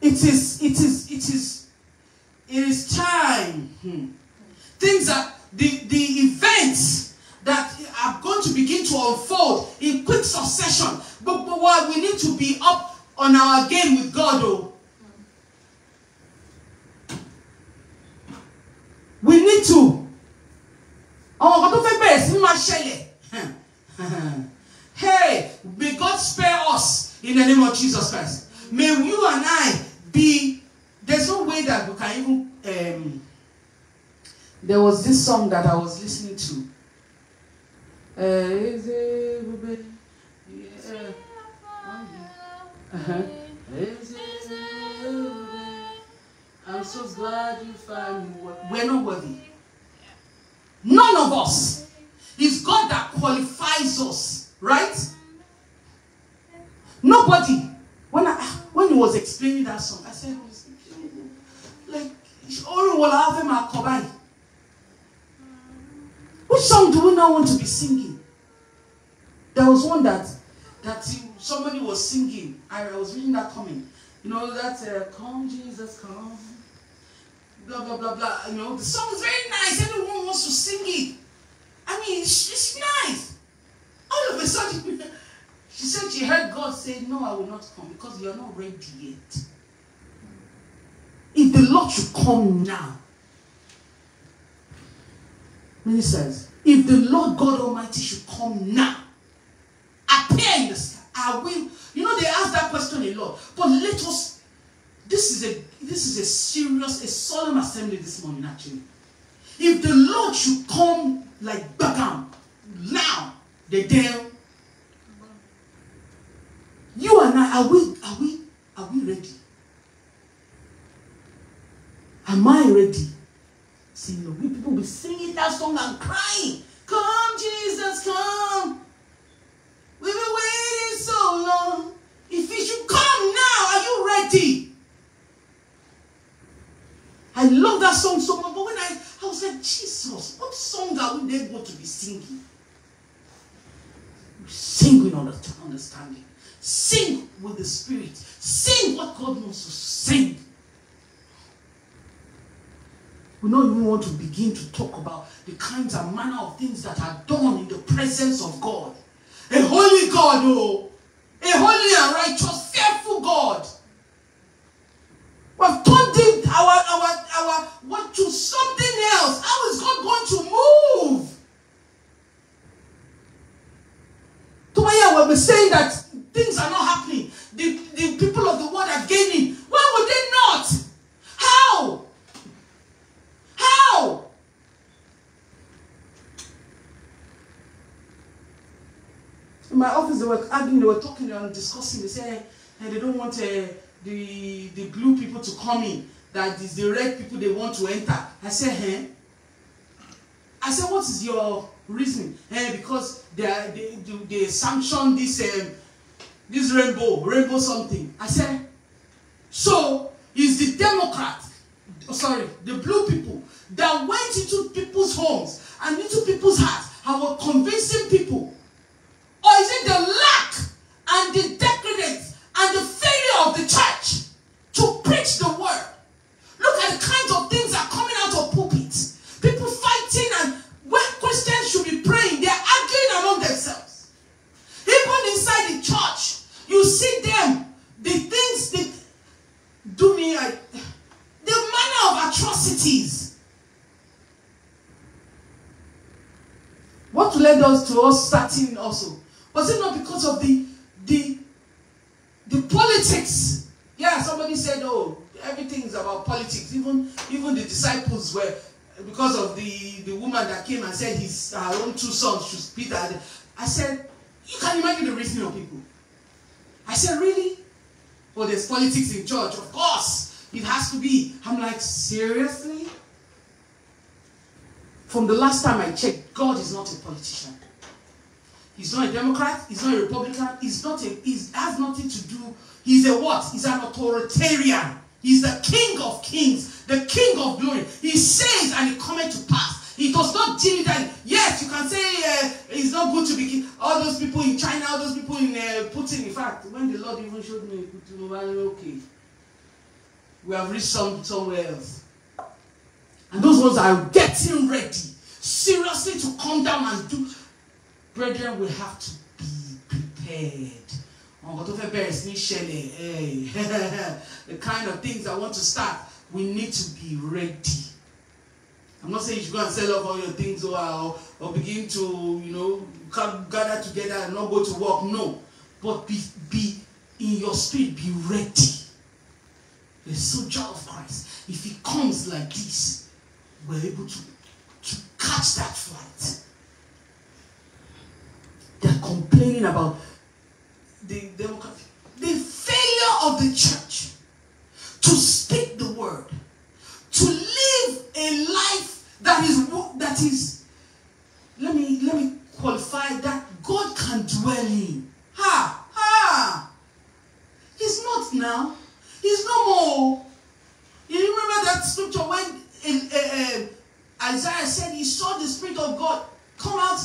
it is, it is, it is, it is time. Hmm. Things that the, the events that are going to begin to unfold in quick succession. But, but what we need to be up on our game with God, oh. We need to. Àwọn ọkọ tó fẹ́ bẹ̀rẹ̀ sí máa ṣẹlẹ̀. Hey, may God spare us in the name of Jesus Christ. May you and I be. There's no way that we can even. Um, there was this song that I was listening to. I'm so glad you found me. We're not worthy. None of us. It's God that qualifies us, right? Nobody. When I when he was explaining that song, I said, like, only will have him at Kobai. Which song do we now want to be singing? There was one that that somebody was singing. I, I was reading that comment. You know that uh, "Come Jesus, come." Blah blah blah blah. You know the song is very nice. Everyone wants to sing it. I mean, it's, it's nice. All of a sudden, she said she heard God say, "No, I will not come because you are not ready yet." If the Lord should come now, ministers, if the Lord God Almighty should come now, appear in the sky, are we? You know, they ask that question a lot, but let us. This is a this is a serious, a solemn assembly this morning. Actually, if the Lord should come like Bagam now, the day you and I are we are we are we ready? Am I ready? Know, we people be singing that song and crying. Come, Jesus, come. We've been waiting so long. If he should come now, are you ready? I love that song so much, but when I, I was like, Jesus, what song are we there going to be singing? Sing with understanding. Sing with the Spirit. Sing what God wants to sing. We don't even want to begin to talk about the kinds and manner of things that are done in the presence of God. A holy God, oh, a holy and righteous, fearful God. We've turned our, our, our, what to something else. How is God going to move? To where we'll be saying that things are not happening. The, the people of the world are gaining. Why would they my office, they were arguing, they were talking, were discussing. They said eh, they don't want uh, the the blue people to come in. That is the red people they want to enter. I said, eh? I said, what is your reasoning? Eh, because they, are, they, they, sanction this um, this rainbow, rainbow something. I said, so is the Democrat, sorry, the blue people that went into people's homes and into people's hearts our convincing people? Or is it the lack and the decadence and the failure of the church to preach the word? Look at the kinds of things that are coming out of pulpits. People fighting and when Christians should be praying, they're arguing among themselves. Even inside the church, you see them, the things that do me, I, the manner of atrocities. What led us to us starting also? Was it not because of the the the politics? Yeah, somebody said, "Oh, everything is about politics." Even even the disciples were because of the the woman that came and said his her own two sons should spit at. I said, "You can imagine the reasoning of people." I said, "Really?" Well, there's politics in church, of course. It has to be. I'm like, seriously? From the last time I checked, God is not a politician. He's not a Democrat. He's not a Republican. He's not a. He has nothing to do. He's a what? He's an authoritarian. He's the King of Kings, the King of Glory. He says, and it cometh to pass. He does not deal that. Yes, you can say uh, it's not good to be king. All those people in China, all those people in uh, Putin. In fact, when the Lord even showed me okay, we have reached some somewhere else. And those ones are getting ready, seriously, to come down and do. Brethren, we have to be prepared. Tó eh, the kind of things I want to start, we need to be ready. I'm not saying you should go and sell off all your things or, or, or begin to, you know, come gather together and not go to work. No. But be, be in your spirit, be ready. The soldier of Christ. If he comes like this, we're able to, to catch that flight. They're complaining about the democracy, the failure of the church to speak the word, to live a life that is that is. Let me let me qualify that God can dwell in. Ha ha. He's not now. He's no more. You remember that scripture when uh, uh, Isaiah said he saw the Spirit of God come out.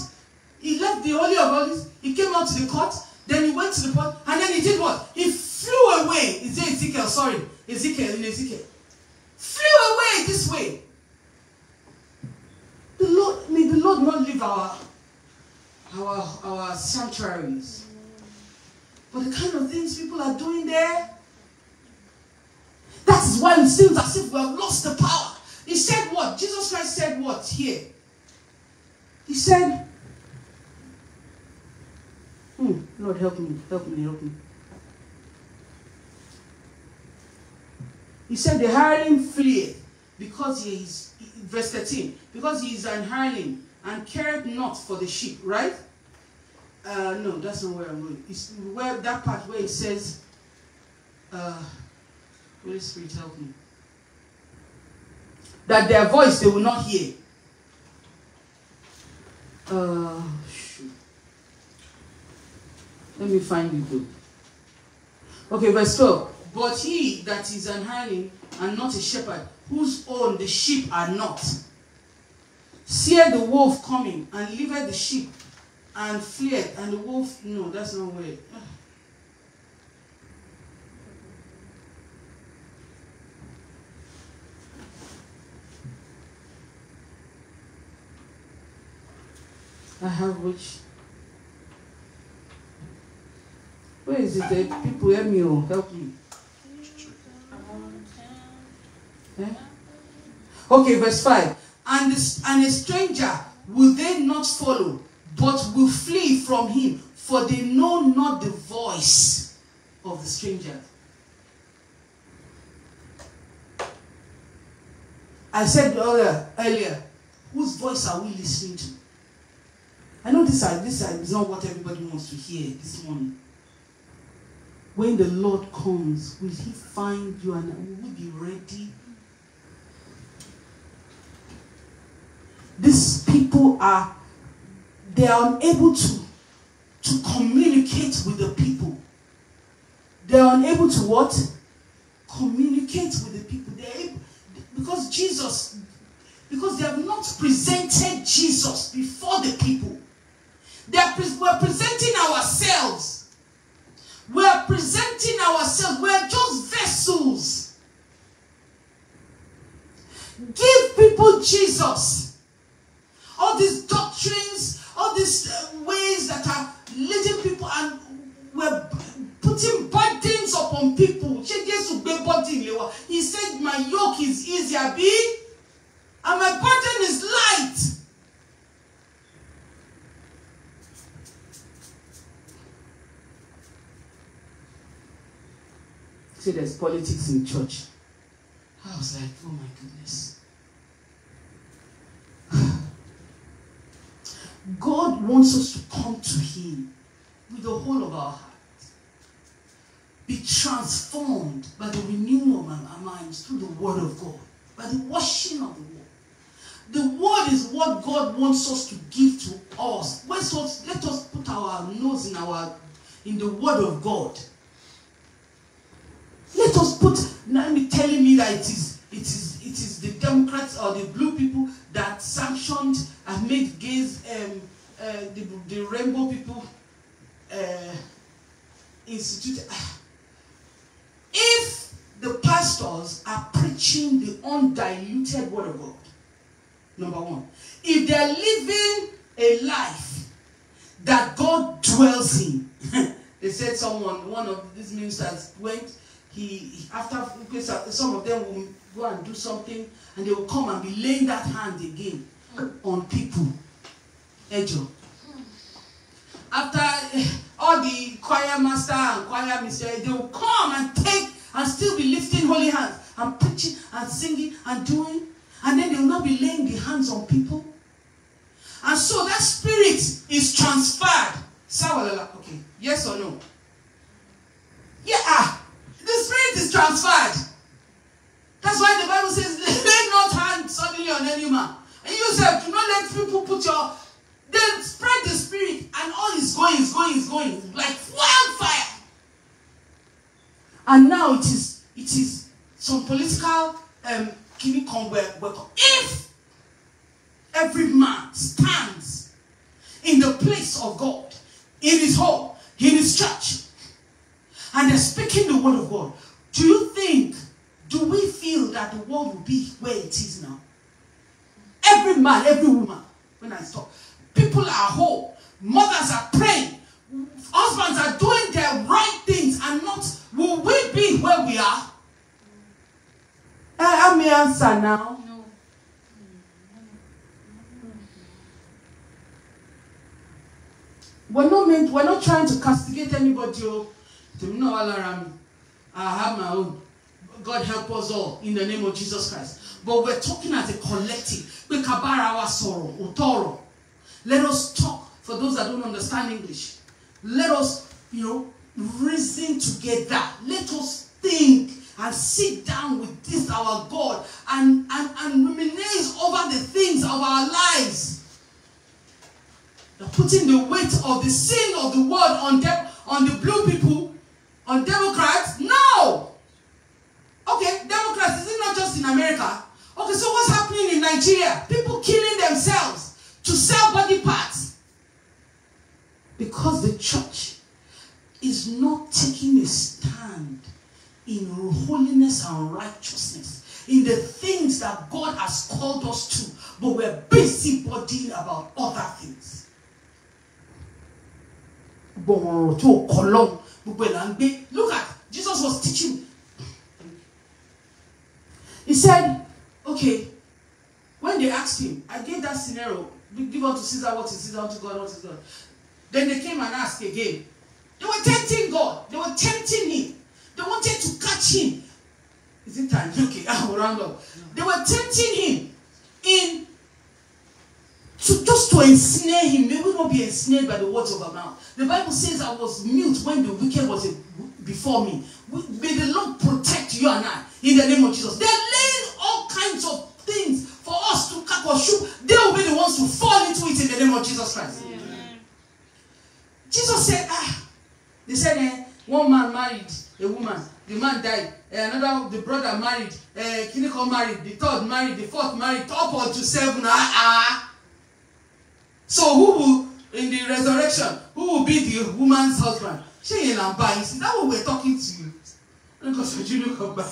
He left the Holy of Holies. He came out to the court. Then he went to the court. And then he did what? He flew away. Is it Ezekiel? Sorry. Ezekiel in Ezekiel. Flew away this way. The Lord, may the Lord not leave our our our sanctuaries. But the kind of things people are doing there, that is why it seems as if we have lost the power. He said what? Jesus Christ said what here? He said, hmm, Lord help me, help me, help me. He said the hireling fleeth because he is verse 13, because he is an hireling and cared not for the sheep, right? Uh, no, that's not where I'm going. It's where that part where it says, uh, Holy Spirit, help me. That their voice they will not hear. Uh. Let me find it though. Okay, verse 12. But he that is an hireling and not a shepherd, whose own the sheep are not, seeth the wolf coming and leaveth the sheep and fleeth, and the wolf, no, that's not where. I have which. Where is it? there? People help me, oh, help me. Eh? Okay, verse 5. And, this, and a stranger will they not follow, but will flee from him, for they know not the voice of the stranger. I said earlier, earlier, whose voice are we listening to? I know this, this is not what everybody wants to hear this morning. When the Lord comes, will He find you and will you be ready? These people are, they are unable to, to communicate with the people. They are unable to what? Communicate with the people. They able, because Jesus, Because they have not presented Jesus before the people. They are we're presenting ourselves. We're presenting ourselves. We're just vessels. Give people Jesus. All these doctrines, all these uh, ways that are leading people, and we're putting burdens upon people. He said, My yoke is easy, abi, and my burden is light. Say there's politics in church. I was like, oh my goodness. God wants us to come to Him with the whole of our heart. Be transformed by the renewal of our minds through the Word of God, by the washing of the Word. The Word is what God wants us to give to us. Let us, let us put our nose in our in the Word of God. Let us put me telling me that it is it is it is the Democrats or the blue people that sanctioned and made gays um uh, the, the rainbow people uh, institute. If the pastors are preaching the undiluted word of God, number one, if they are living a life that God dwells in, they said someone, one of these ministers went he after some of them will go and do something and they will come and be laying that hand again on people. Ejo after eh, all the choir master and choir mistress they will come and take and still be lifting holy hands and preaching and singing and doing and then they will not be laying the hands on people. And so that spirit is transferred. Okay yes or no? Yeah ah the spirit is transferred. That's why the bible says lay not hand suddenly on any man. And you sef do not let people put your they spread the spirit and all is going is going is going like wildfire. And now it is it is some political um kini kan were were if every man stands in the place of God in his home in his church and they're speaking the word of God. Do you think do we feel that the world will be where it is now? Every man every woman when I stop people are whole. Mothers are praying. Husbands are doing their right things and not will we be where we are? Help me answer now? No. we're not meant we're not trying to castigate anybody oh. Tèmi náà wà lára i have my own. God help us all in the name of jesus christ. But we're talking as a collective. Pé ká bára wa sọ̀rọ̀ òótọ́ let us talk for those that don't understand english. Let us you know reason together. Let us think and sit down with this our god and and and reminisce over the things of our lives. They're putting the weight of the sin of the world on them, on the blue people, on Democrats. No! Okay, Democrats, is it not just in America? Okay, so what's happening in Nigeria? People killing themselves to sell body parts. Because the church is not taking a stand in holiness and righteousness, in the things that God has called us to, but we're busy busybodying about other things. Look at Jesus was teaching. He said okay when they asked him I gave that scenario give unto Caesar what is Caesar unto God what is God. Then they came and asked again. They were tempting God. They were tempting him. They wanted to catch him. Is it time okay I will round up. They were tempting him in to just to ensnare him, may we not be ensnared by the words of our mouth. The Bible says I was mute when the wicked was before me. May the Lord protect you and I in the name of Jesus. They're laying all kinds of things for us to shoot. They will be the ones to fall into it in the name of Jesus Christ. Jesus said, ah, they said, eh, one man married a woman, the man died. eh, another the brother married eh, kini kan married the third married the fourth married up unto seven ah ah so who will in the resurrection who will be the woman's husband? Yẹn là ń bá yín that way we are talking to you? Sojú ló kàn gbà.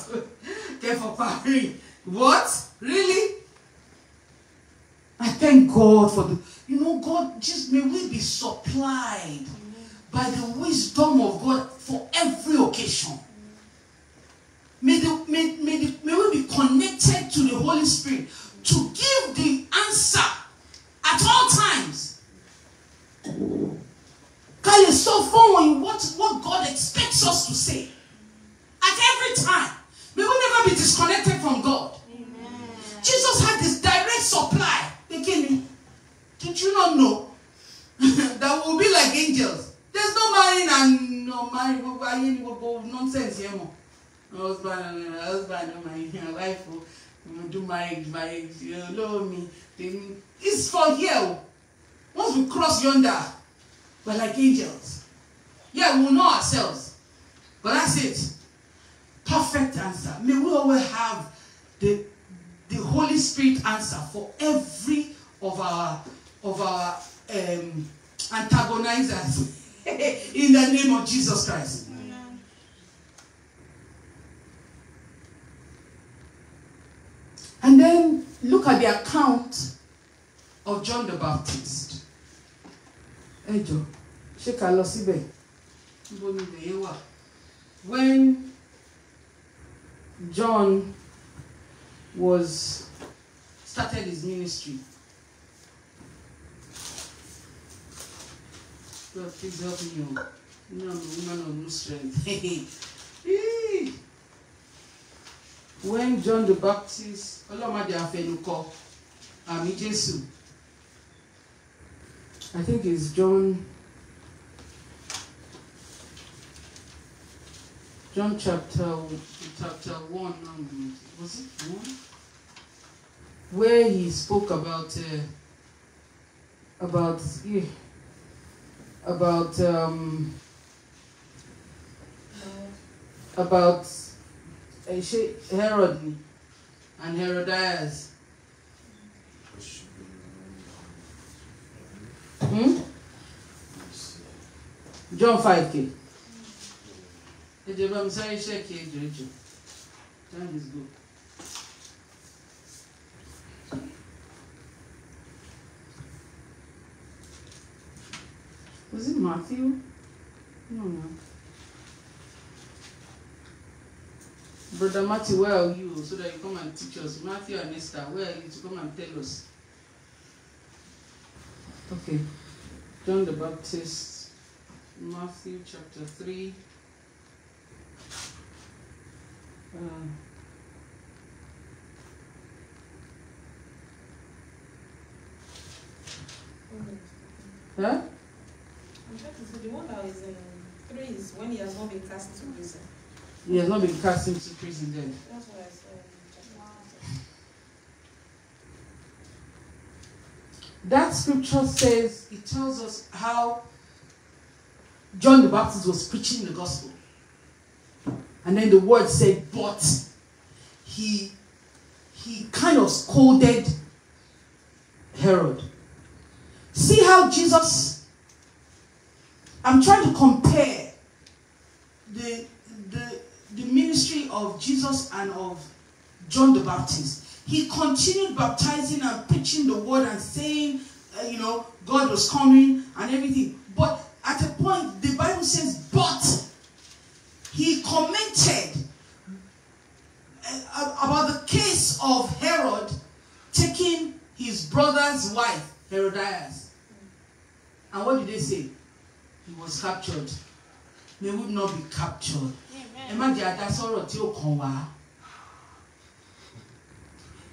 Kẹfọ parí what? Really? I thank God for the you know God just may we be supplied by the wisdom of God for every occasion. May, the, may, may, the, may we be connected to the Holy Spirit to give the answer at all times. Ká lè sọ fún wọn what, what God expects us to say at every time. We never be disconnected from God. Jesus had this direct supply. Again, did you not know that we'll be like angels? There's no marrying and no marrying. Ayé ni gbogbo nonsense yẹn mọ̀. Husband and husband and my wife o, we do marriage marriage olówó mi It's for here. Once we cross yonder, we're like angels. Yeah, we will know ourselves. But that's it. Perfect answer. May we always have the the Holy Spirit answer for every of our of our um, antagonizers in the name of Jesus Christ. And then look at the account of John the Baptist. When John was started his ministry. God, please help me. oh. No, I'm a woman of no strength. When John the Baptist, Ọlọ́mọdé àfẹnukọ, àmì Jésù. I think it's John. John chapter chapter one. um, Was it one? Where he spoke about uh, about yeah, about um, about uh, ṣé Herod ni and Herodias. Hmm? John five k. Ẹ jẹ́ bá mi sáré ṣẹ́ẹ̀kì ẹjọ́ ẹjọ́. Time is good. Was it Matthew? No, no. Brother Matthew, where are you? So that you come and teach us. Matthew and Esther, where are you to come and tell us? Okay. John the Baptist, Matthew chapter 3. Uh, huh? I'm trying to say the one that is in three is when he has not been cast into prison. He has not been cast into prison then. That's what I. That scripture says, it tells us how John the Baptist was preaching the gospel. And then the word said, but he he kind of scolded Herod. See how Jesus I'm trying to compare the the the ministry of Jesus and of John the Baptist. He continued baptizing and preaching the word and saying, uh, you know, God was coming and everything. But at a point, the Bible says, but he commented uh, about the case of Herod taking his brother's wife, Herodias. And what did they say? He was captured. May we not be captured. Ẹ má jẹ́ àdá sọ̀rọ̀ tí ó kàn wá.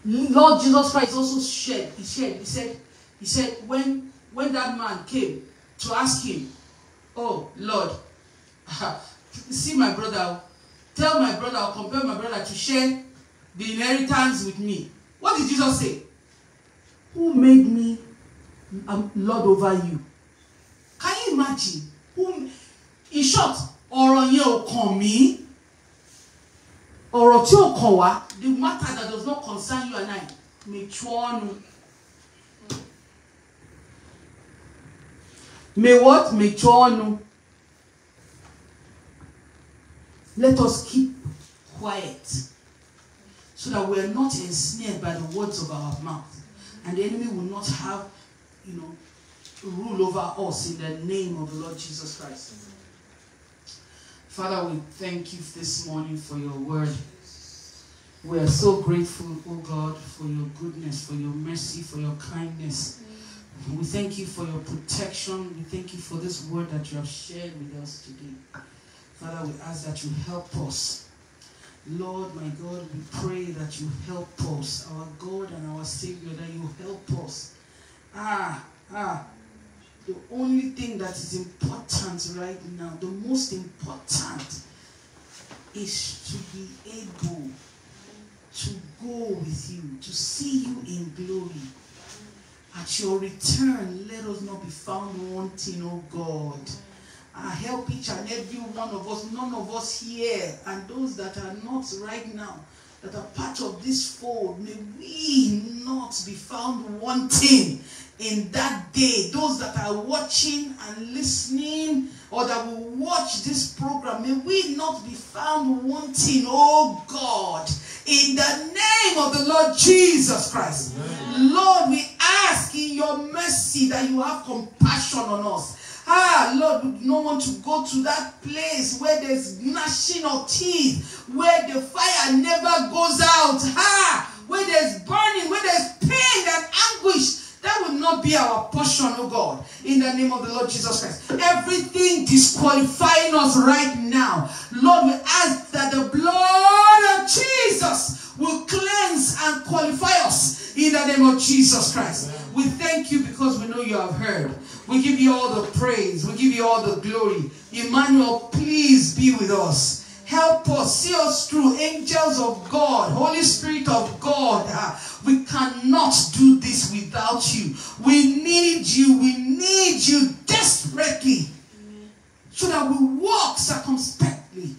Lord Jesus Christ also shared, he shared, he said, he said, when when that man came to ask him, Oh Lord, see my brother, tell my brother, or compel my brother to share the inheritance with me. What did Jesus say? Who made me um, Lord over you? Can you imagine? Who, in short, ọ̀rọ̀ yẹn ò kàn mí. ọ̀rọ̀ tí ò kàn wá the matter that does not concern you and I mètúọ́ ọ̀nù. May what? Mètúọ́ ọ̀nù. Let us keep quiet so that we are not ensnared by the words of our mouth and the enemy will not have, you know, rule over us in the name of the Lord Jesus Christ. Father, we thank you this morning for your word. We are so grateful, oh God, for your goodness, for your mercy, for your kindness. We thank you for your protection. We thank you for this word that you have shared with us today. Father, we ask that you help us. Lord, my God, we pray that you help us, our God and our Savior, that you help us. Ah, ah, the only thing that is important right now, the most important, is to be able to go with you, to see you in glory. At your return, let us not be found wanting, oh God. Uh, help each and every one of us, none of us here, and those that are not right now, that are part of this fold, may we not be found wanting in that day. Those that are watching and listening, or that will watch this program, may we not be found wanting, oh God, in the name of the Lord Jesus Christ. Lord, we ask in your mercy that you have compassion on us. Ah, Lord, we don't want to go to that place where there's gnashing of teeth, where the fire never goes out. Ah, where there's burning, where there's pain and anguish. That will not be our portion, oh God, in the name of the Lord Jesus Christ. Everything disqualifying us right now, Lord, we ask that the blood of Jesus will cleanse and qualify us in the name of Jesus Christ. We thank you because we know you have heard. We give you all the praise. We give you all the glory. Emmanuel, please be with us. Help us, see us through. Angels of God, Holy Spirit of God. ah, we cannot do this without you. We need you. We need you desperately. So that we walk circumspectly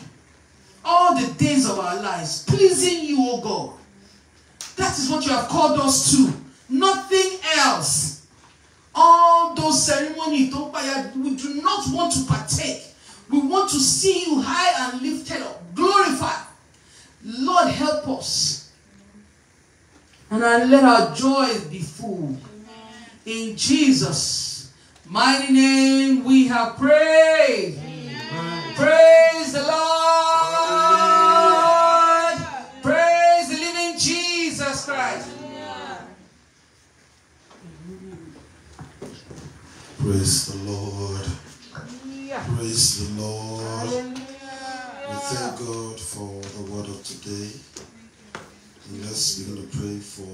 all the days of our lives, pleasing you, O God. That is what you have called us to. Nothing else. All those ceremonies, we do not want to partake. We want to see you high and lifted up, glorified. Lord, help us. And I let our joy be full. In Jesus' mighty name we have prayed. Praise the Lord. Praise the living Jesus Christ. Praise the Lord. Praise the Lord. We thank God for the word of today. And let's begin to pray for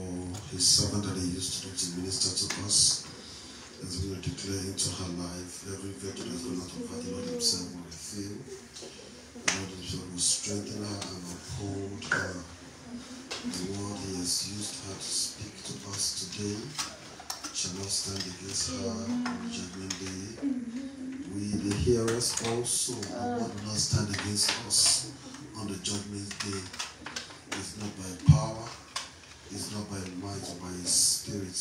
his servant that he used to do to minister to us. As we will declare into her life every virtue that has gone out of her, the Lord Himself will reveal. The Lord Himself will strengthen her and uphold her. The word He has used her to speak to us today shall not stand against her on judgment day. We, the hearers, also, word uh. will not stand against us on the judgment day. It's not by power, it's not by might or by his spirit.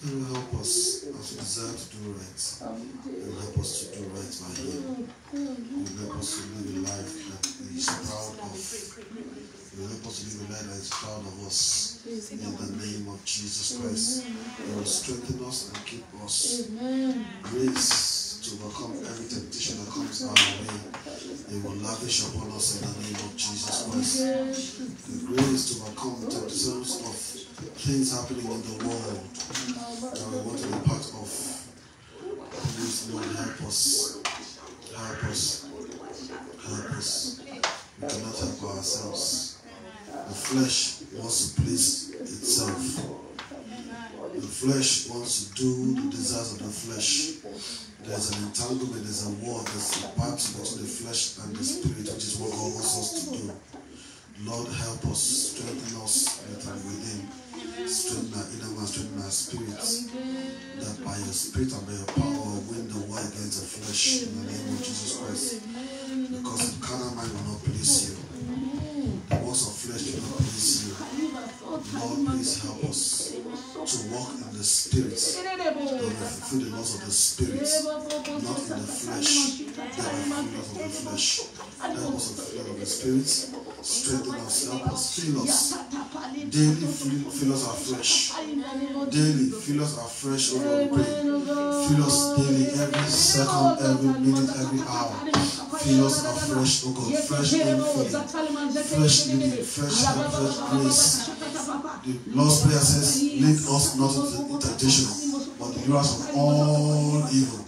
He will help us as we desire to do right. He will help us to do right by him. He will help us to live a life that he is proud of. He will help us to live a life that is proud of us. In the name of Jesus Christ. He will strengthen us and keep us. Grace to overcome every temptation that comes our way. He will lavish upon us in the name of Jesus Christ. The grace to overcome the temptations of things happening in the world that we want to be part of. Please, Lord, help us. Help us. Help us. We cannot help ourselves. The flesh wants to please itself. Flesh wants to do the desires of the flesh. There's an entanglement, there's a war, there's a battle between the flesh and the spirit, which is what God wants us to do. Lord, help us, strengthen us mentally within, strengthen our inner man, strengthen our spirits, that by your spirit and by your power win the war against the flesh in the name of Jesus Christ. Because the carnal mind will not please you. The works of Lord, please help us to walk in the Spirit, to fulfill the laws of the Spirit, not in the flesh, the of the flesh. Help us fulfill the of the spirit. Strengthen us, help us, fill us. Daily fill, fill us afresh. Daily fill us afresh, oh Lord, pray. Fill us daily, every second, every minute, every hour. Fill us afresh, oh God, fresh infilling, fresh living, fresh help, fresh grace. The Lord's Prayer says, lead us not into temptation, but deliver us from all evil.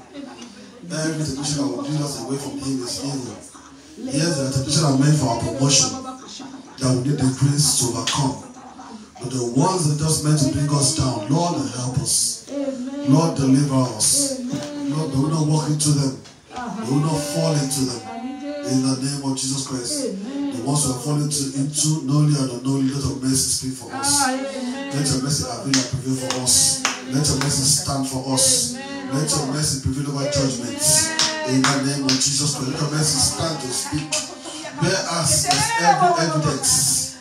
Every temptation that will lead us away from Him is evil. Yes, the temptation are meant for our promotion, that we need the grace to overcome. But the ones that just meant to bring us down, Lord, help us. Lord, deliver us. Lord, will not walk into them. Will not fall into them. In the name of Jesus Christ. The ones who are fallen into, into knowingly and unknowingly, let your mercy speak for us. Let your mercy avail and prevail for us. Let your mercy stand for us. Let your mercy prevail over judgments. In the name of Jesus. Let your mercy stand to speak. Bear us as every evidence.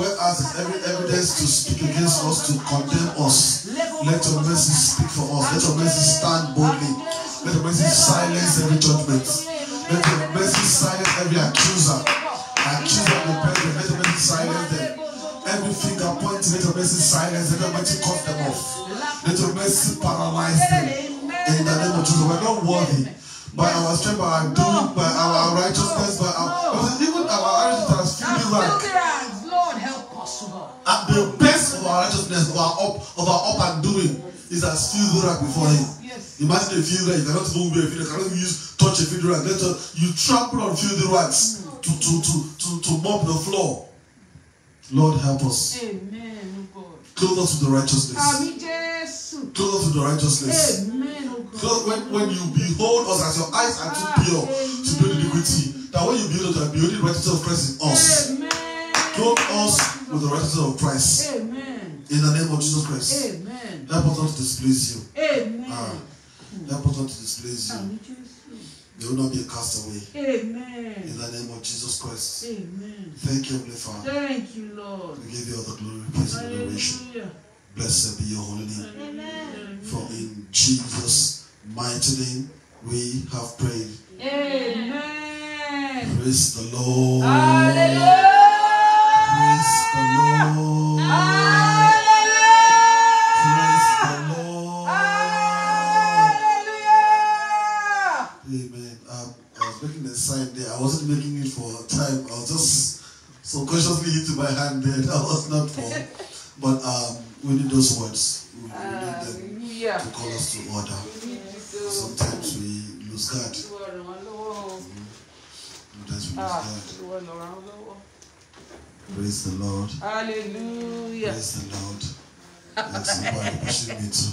Whereas every evidence to speak against us, to condemn us, let your mercy speak for us. Let your mercy stand boldly. Let your mercy silence every judgment. Let your mercy silence every accuser. Accuser of the let your mercy silence them. Every finger pointing, let your mercy silence. Let your mercy cut them off. Let your mercy paralyze them. In the name of Jesus, we're not worthy by our strength, by our doing, by our righteousness, by our even our righteousness filthy rag. Lord, help us, Lord. And the best of our righteousness, of our up, of our up and doing, is as filthy rag before Him. Yes. Imagine a filthy rag. You cannot even wear a filthy. You cannot even use touch a filthy rag. Us, you trample on filthy rags to to to to to mop the floor. Lord, help us. Amen. Clothe us with the righteousness. Clothe us with the righteousness. Amen. Clothe when, when you behold us as your eyes are too pure to behold iniquity, that when you behold us, beholding the righteousness of Christ in us. Amen. Clothe us with the righteousness of Christ. Amen. In the name of Jesus Christ. Amen. Help us not to displease you. Amen. Ah, help us not to displease you. Àmì They will not be a castaway. Amen. In the name of Jesus Christ. Amen. Thank you, Heavenly Father. Thank you, Lord. We give you all the glory, praise, and adoration. Blessed be your holy name. Amen. For in Jesus' mighty name we have prayed. Amen. Praise the Lord. Hallelujah. Making there. I wasn't making it for time. I was just subconsciously hitting my hand there. That was not for. But um, we need those words. We, we need them Hallelujah. to call us to order. Sometimes we lose guard. Ràn wá lọ́wọ́. Sometimes we lose Ah, guard. Olúwa ràn wá lọ́wọ́. Praise the Lord. Hallelujah. Praise the Lord. Like somebody pushing me to.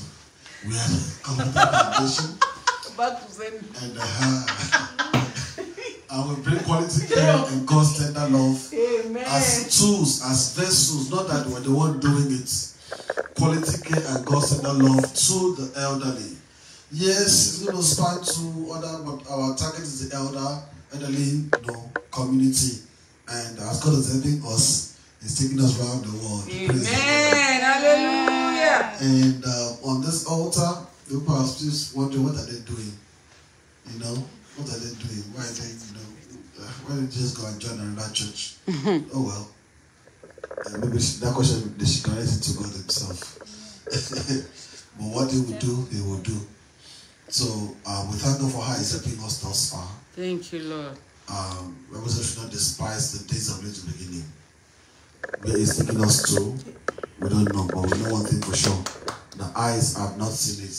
We had a Comforter Foundation Back to send. and uh, I will bring quality care and God's tender love Amen. as tools, as vessels, not that we're the one doing it. Quality care and God's tender love to the elderly. Yes, it's going to span to other, but our target is the elder, elderly, you know, community. And as God is helping us, He's taking us around the world. Praise the Lord. Amen. Hallelujah. And uh, on this altar, the people are just wondering what are they doing? You know, what are they doing? Why are they, you know, uh, why don't you just go and join another church? oh well. Uh, maybe she- that question they should direct it to God Himself. but what they will do, they will do. So uh, we thank God for how He's helping us thus far. Thank you, Lord. Um, Bible says we should not despise the days of little beginning. Where He's taking us to, we don't know, but we know one thing for sure. The eyes have not seen it,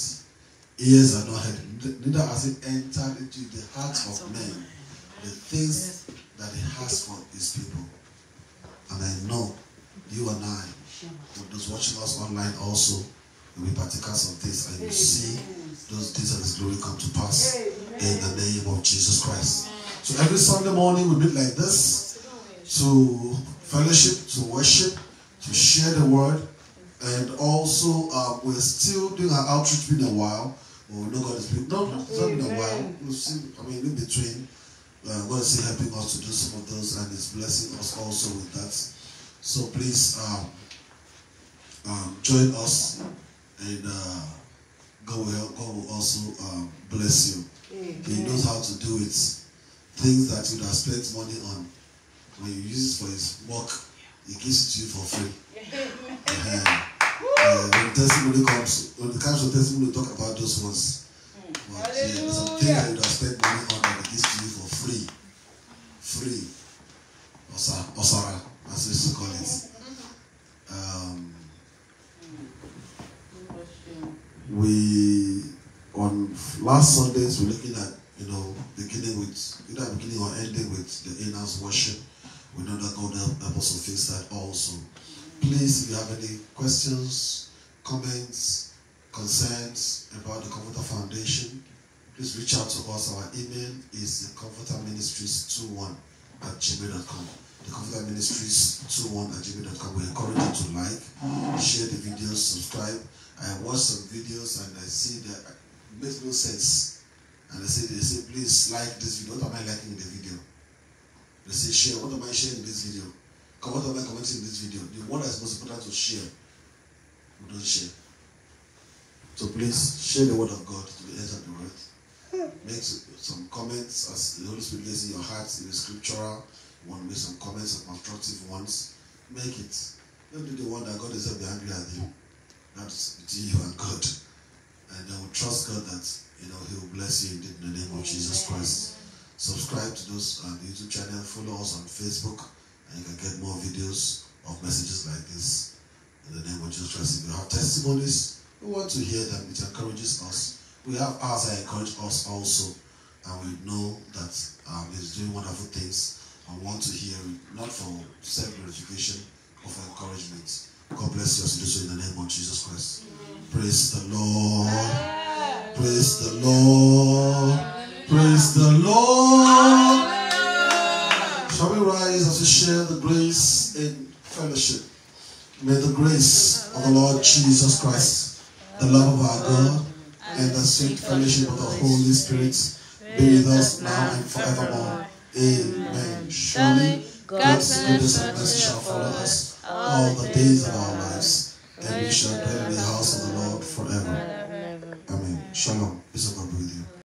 ears have not heard it, neither has it entered into the hearts of men. The things that He has for His people. And I know you and I, those watching us online also, will be partakers of this and you see those days of His glory come to pass in the name of Jesus Christ. So every Sunday morning we meet like this to fellowship, to worship, to share the word, and also uh, we're still doing our outreach been a while. Well, we know God is been, no, it's not been a while. We'll see, I mean, in between, uh, God is helping us to do some of those and is blessing us also with that. So please um, um, join us and uh, God will help, God will also um, bless you. He knows how to do it. Things that you'd have spent money on, when you use it for His work, He gives it to you for free. Uh, uh, when testimony comes, when it comes to testimony, we talk about those ones. But yeah, there's some things that you'd have spent money on that He gives to you for free. Free. Osa, Osara, as we used to call it. Um, we on last Sundays we're looking at you know beginning with either beginning or ending with the in-house worship. We know that God help us to fix that also. Please, if you have any questions, comments, concerns about the Comforter Foundation, please reach out to us. Our email is the Comforter Ministries 21 at gmail.com. The Comforter Ministries 21 at gmail.com. We encourage you to like, share the videos, subscribe. I watch some videos and I see that it makes no sense. And I say, they say, please like this video. What am I liking in the video? They say, share. What am I sharing in this video? Come, What am I commenting in this video? The one that's most important to share, we don't share. So please share the word of God to the ends of the world. Make some comments as the Holy Spirit lays in your heart. in it's scriptural, you want to make some comments, some constructive ones. Make it. Don't do the one that God is be angry at you. That's between you and God. And I will trust God that you know He will bless you in the name of Jesus Christ. Subscribe to those uh, the YouTube channel. Follow us on Facebook, and you can get more videos of messages like this in the name of Jesus Christ. If you have testimonies, we want to hear them. It encourages us. We have ours that encourage us also, and we know that um, He's doing wonderful things. I want to hear it, not for self glorification, but for encouragement. God bless you as you do so in the name of Jesus Christ. Praise the Lord. Praise the Lord. Praise the Lord. Shall we rise as we share the grace in fellowship? May the grace of the Lord Jesus Christ, the love of our God, and the sweet fellowship of the Holy Spirit be with us now and forevermore. Amen. Surely God's goodness and mercy shall follow us all the days of our lives, and we shall dwell in the house of the Lord forever. Amen. Shalom.